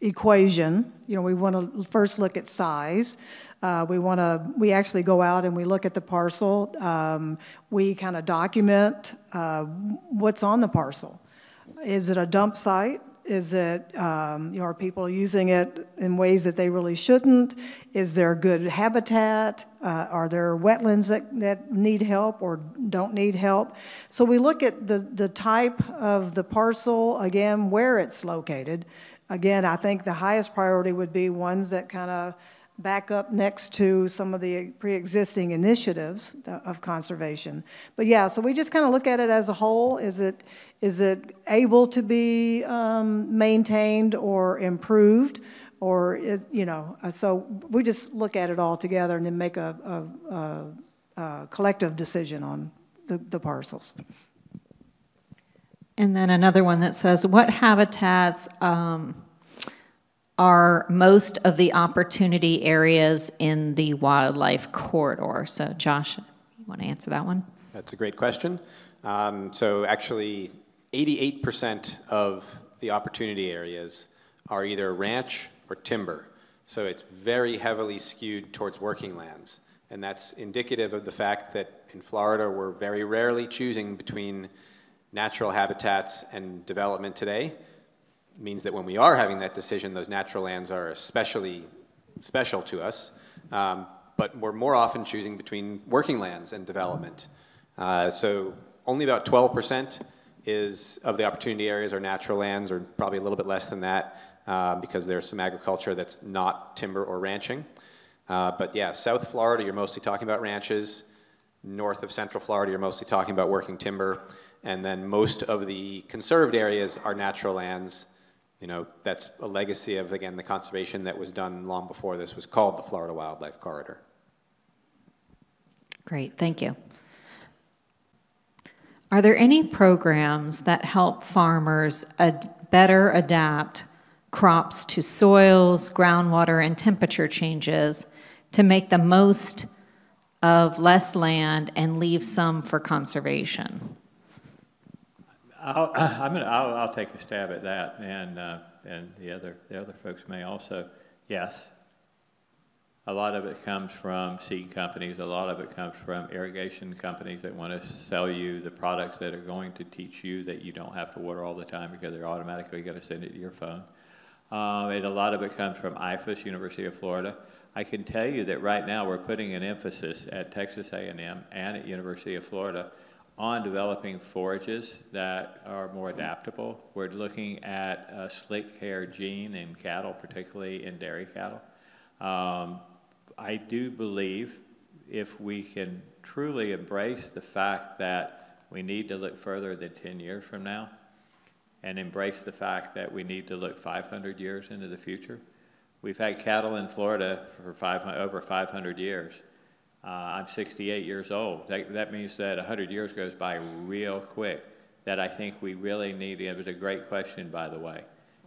equation. You know, we want to first look at size. Uh, we want to, we actually go out and we look at the parcel. Um, we kind of document uh, what's on the parcel. Is it a dump site? Is it, um, you know, are people using it in ways that they really shouldn't? Is there good habitat? Uh, are there wetlands that, that need help or don't need help? So we look at the, the type of the parcel, again, where it's located. Again, I think the highest priority would be ones that kind of back up next to some of the pre-existing initiatives of conservation. But yeah, so we just kind of look at it as a whole. Is it is it able to be um, maintained or improved, or it, you know? Uh, so we just look at it all together and then make a, a, a, a collective decision on the, the parcels. And then another one that says, what habitats um, are most of the opportunity areas in the wildlife corridor? So, Josh, you want to answer that one? That's a great question. Um, so, actually, 88% of the opportunity areas are either ranch or timber. So, it's very heavily skewed towards working lands. And that's indicative of the fact that in Florida, we're very rarely choosing between natural habitats and development today means that when we are having that decision, those natural lands are especially special to us. Um, but we're more often choosing between working lands and development. Uh, so only about 12% is of the opportunity areas are natural lands, or probably a little bit less than that, uh, because there's some agriculture that's not timber or ranching. Uh, but yeah, South Florida, you're mostly talking about ranches. North of Central Florida, you're mostly talking about working timber. And then most of the conserved areas are natural lands you know, that's a legacy of, again, the conservation that was done long before this was called the Florida Wildlife Corridor. Great, thank you. Are there any programs that help farmers ad better adapt crops to soils, groundwater, and temperature changes to make the most of less land and leave some for conservation? I'll, I'm gonna, I'll, I'll take a stab at that, and, uh, and the other, the other folks may also. Yes, a lot of it comes from seed companies. A lot of it comes from irrigation companies that want to sell you the products that are going to teach you that you don't have to water all the time because they're automatically going to send it to your phone. Um, and a lot of it comes from IFAS, University of Florida. I can tell you that right now we're putting an emphasis at Texas A&M and at University of Florida on developing forages that are more adaptable. We're looking at a slick hair gene in cattle, particularly in dairy cattle. Um, I do believe if we can truly embrace the fact that we need to look further than 10 years from now and embrace the fact that we need to look 500 years into the future. We've had cattle in Florida for five, over 500 years. Uh, I'm 68 years old. That, that means that 100 years goes by real quick. that I think we really need. It was a great question, by the way.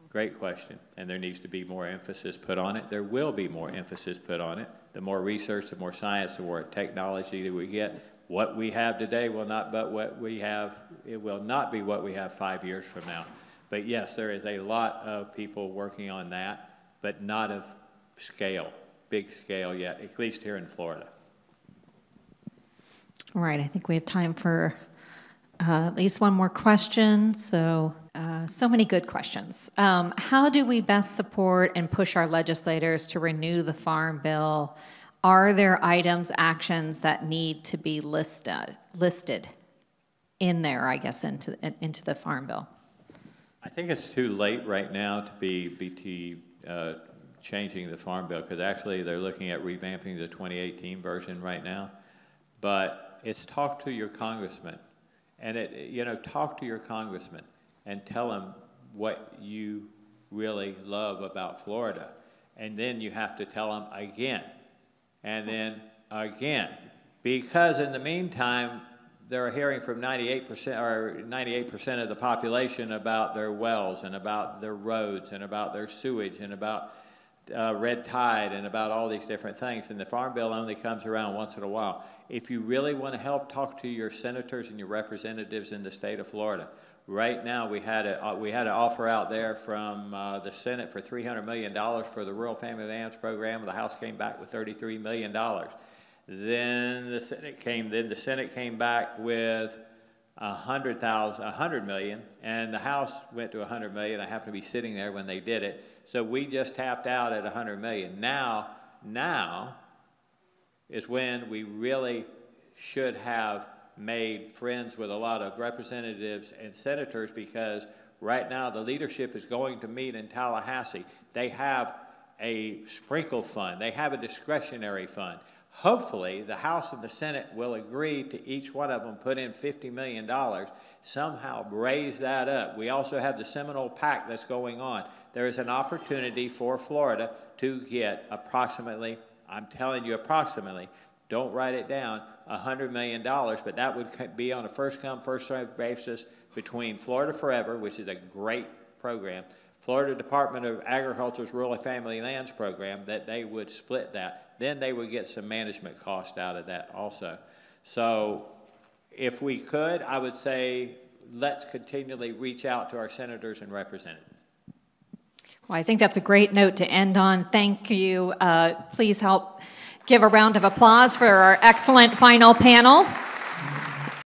Great question. And there needs to be more emphasis put on it. There will be more emphasis put on it. The more research, the more science, the more technology that we get. What we have today will not but what we have, it will not be what we have five years from now. But yes, there is a lot of people working on that, but not of scale, big scale yet, at least here in Florida. All right, I think we have time for uh, at least one more question. So, uh, so many good questions. Um, how do we best support and push our legislators to renew the Farm Bill? Are there items, actions that need to be listed listed in there? I guess into into the Farm Bill. I think it's too late right now to be BT uh, changing the Farm Bill because actually they're looking at revamping the 2018 version right now. But it's talk to your congressman and it, you know, talk to your congressman and tell him what you really love about Florida. And then you have to tell him again, and then again. Because in the meantime, they're hearing from 98% or 98% of the population about their wells and about their roads and about their sewage and about uh, red tide and about all these different things. And the Farm Bill only comes around once in a while. If you really want to help, talk to your senators and your representatives in the state of Florida. Right now, we had a uh, we had an offer out there from uh, the Senate for 300 million dollars for the Rural Family Lands Program. The House came back with 33 million dollars. Then the Senate came. Then the Senate came back with a hundred thousand, a hundred million, and the House went to a hundred million. I happened to be sitting there when they did it, so we just tapped out at a hundred million. Now, now is when we really should have made friends with a lot of representatives and senators because right now the leadership is going to meet in Tallahassee. They have a sprinkle fund, they have a discretionary fund. Hopefully, the House and the Senate will agree to each one of them put in $50 million, somehow raise that up. We also have the Seminole PAC that's going on. There is an opportunity for Florida to get approximately I'm telling you approximately, don't write it down, $100 million, but that would be on a first come, first served basis between Florida Forever, which is a great program, Florida Department of Agriculture's Rural Family Lands program, that they would split that. Then they would get some management cost out of that also. So if we could, I would say let's continually reach out to our senators and representatives. Well, I think that's a great note to end on. Thank you. Uh, please help give a round of applause for our excellent final panel.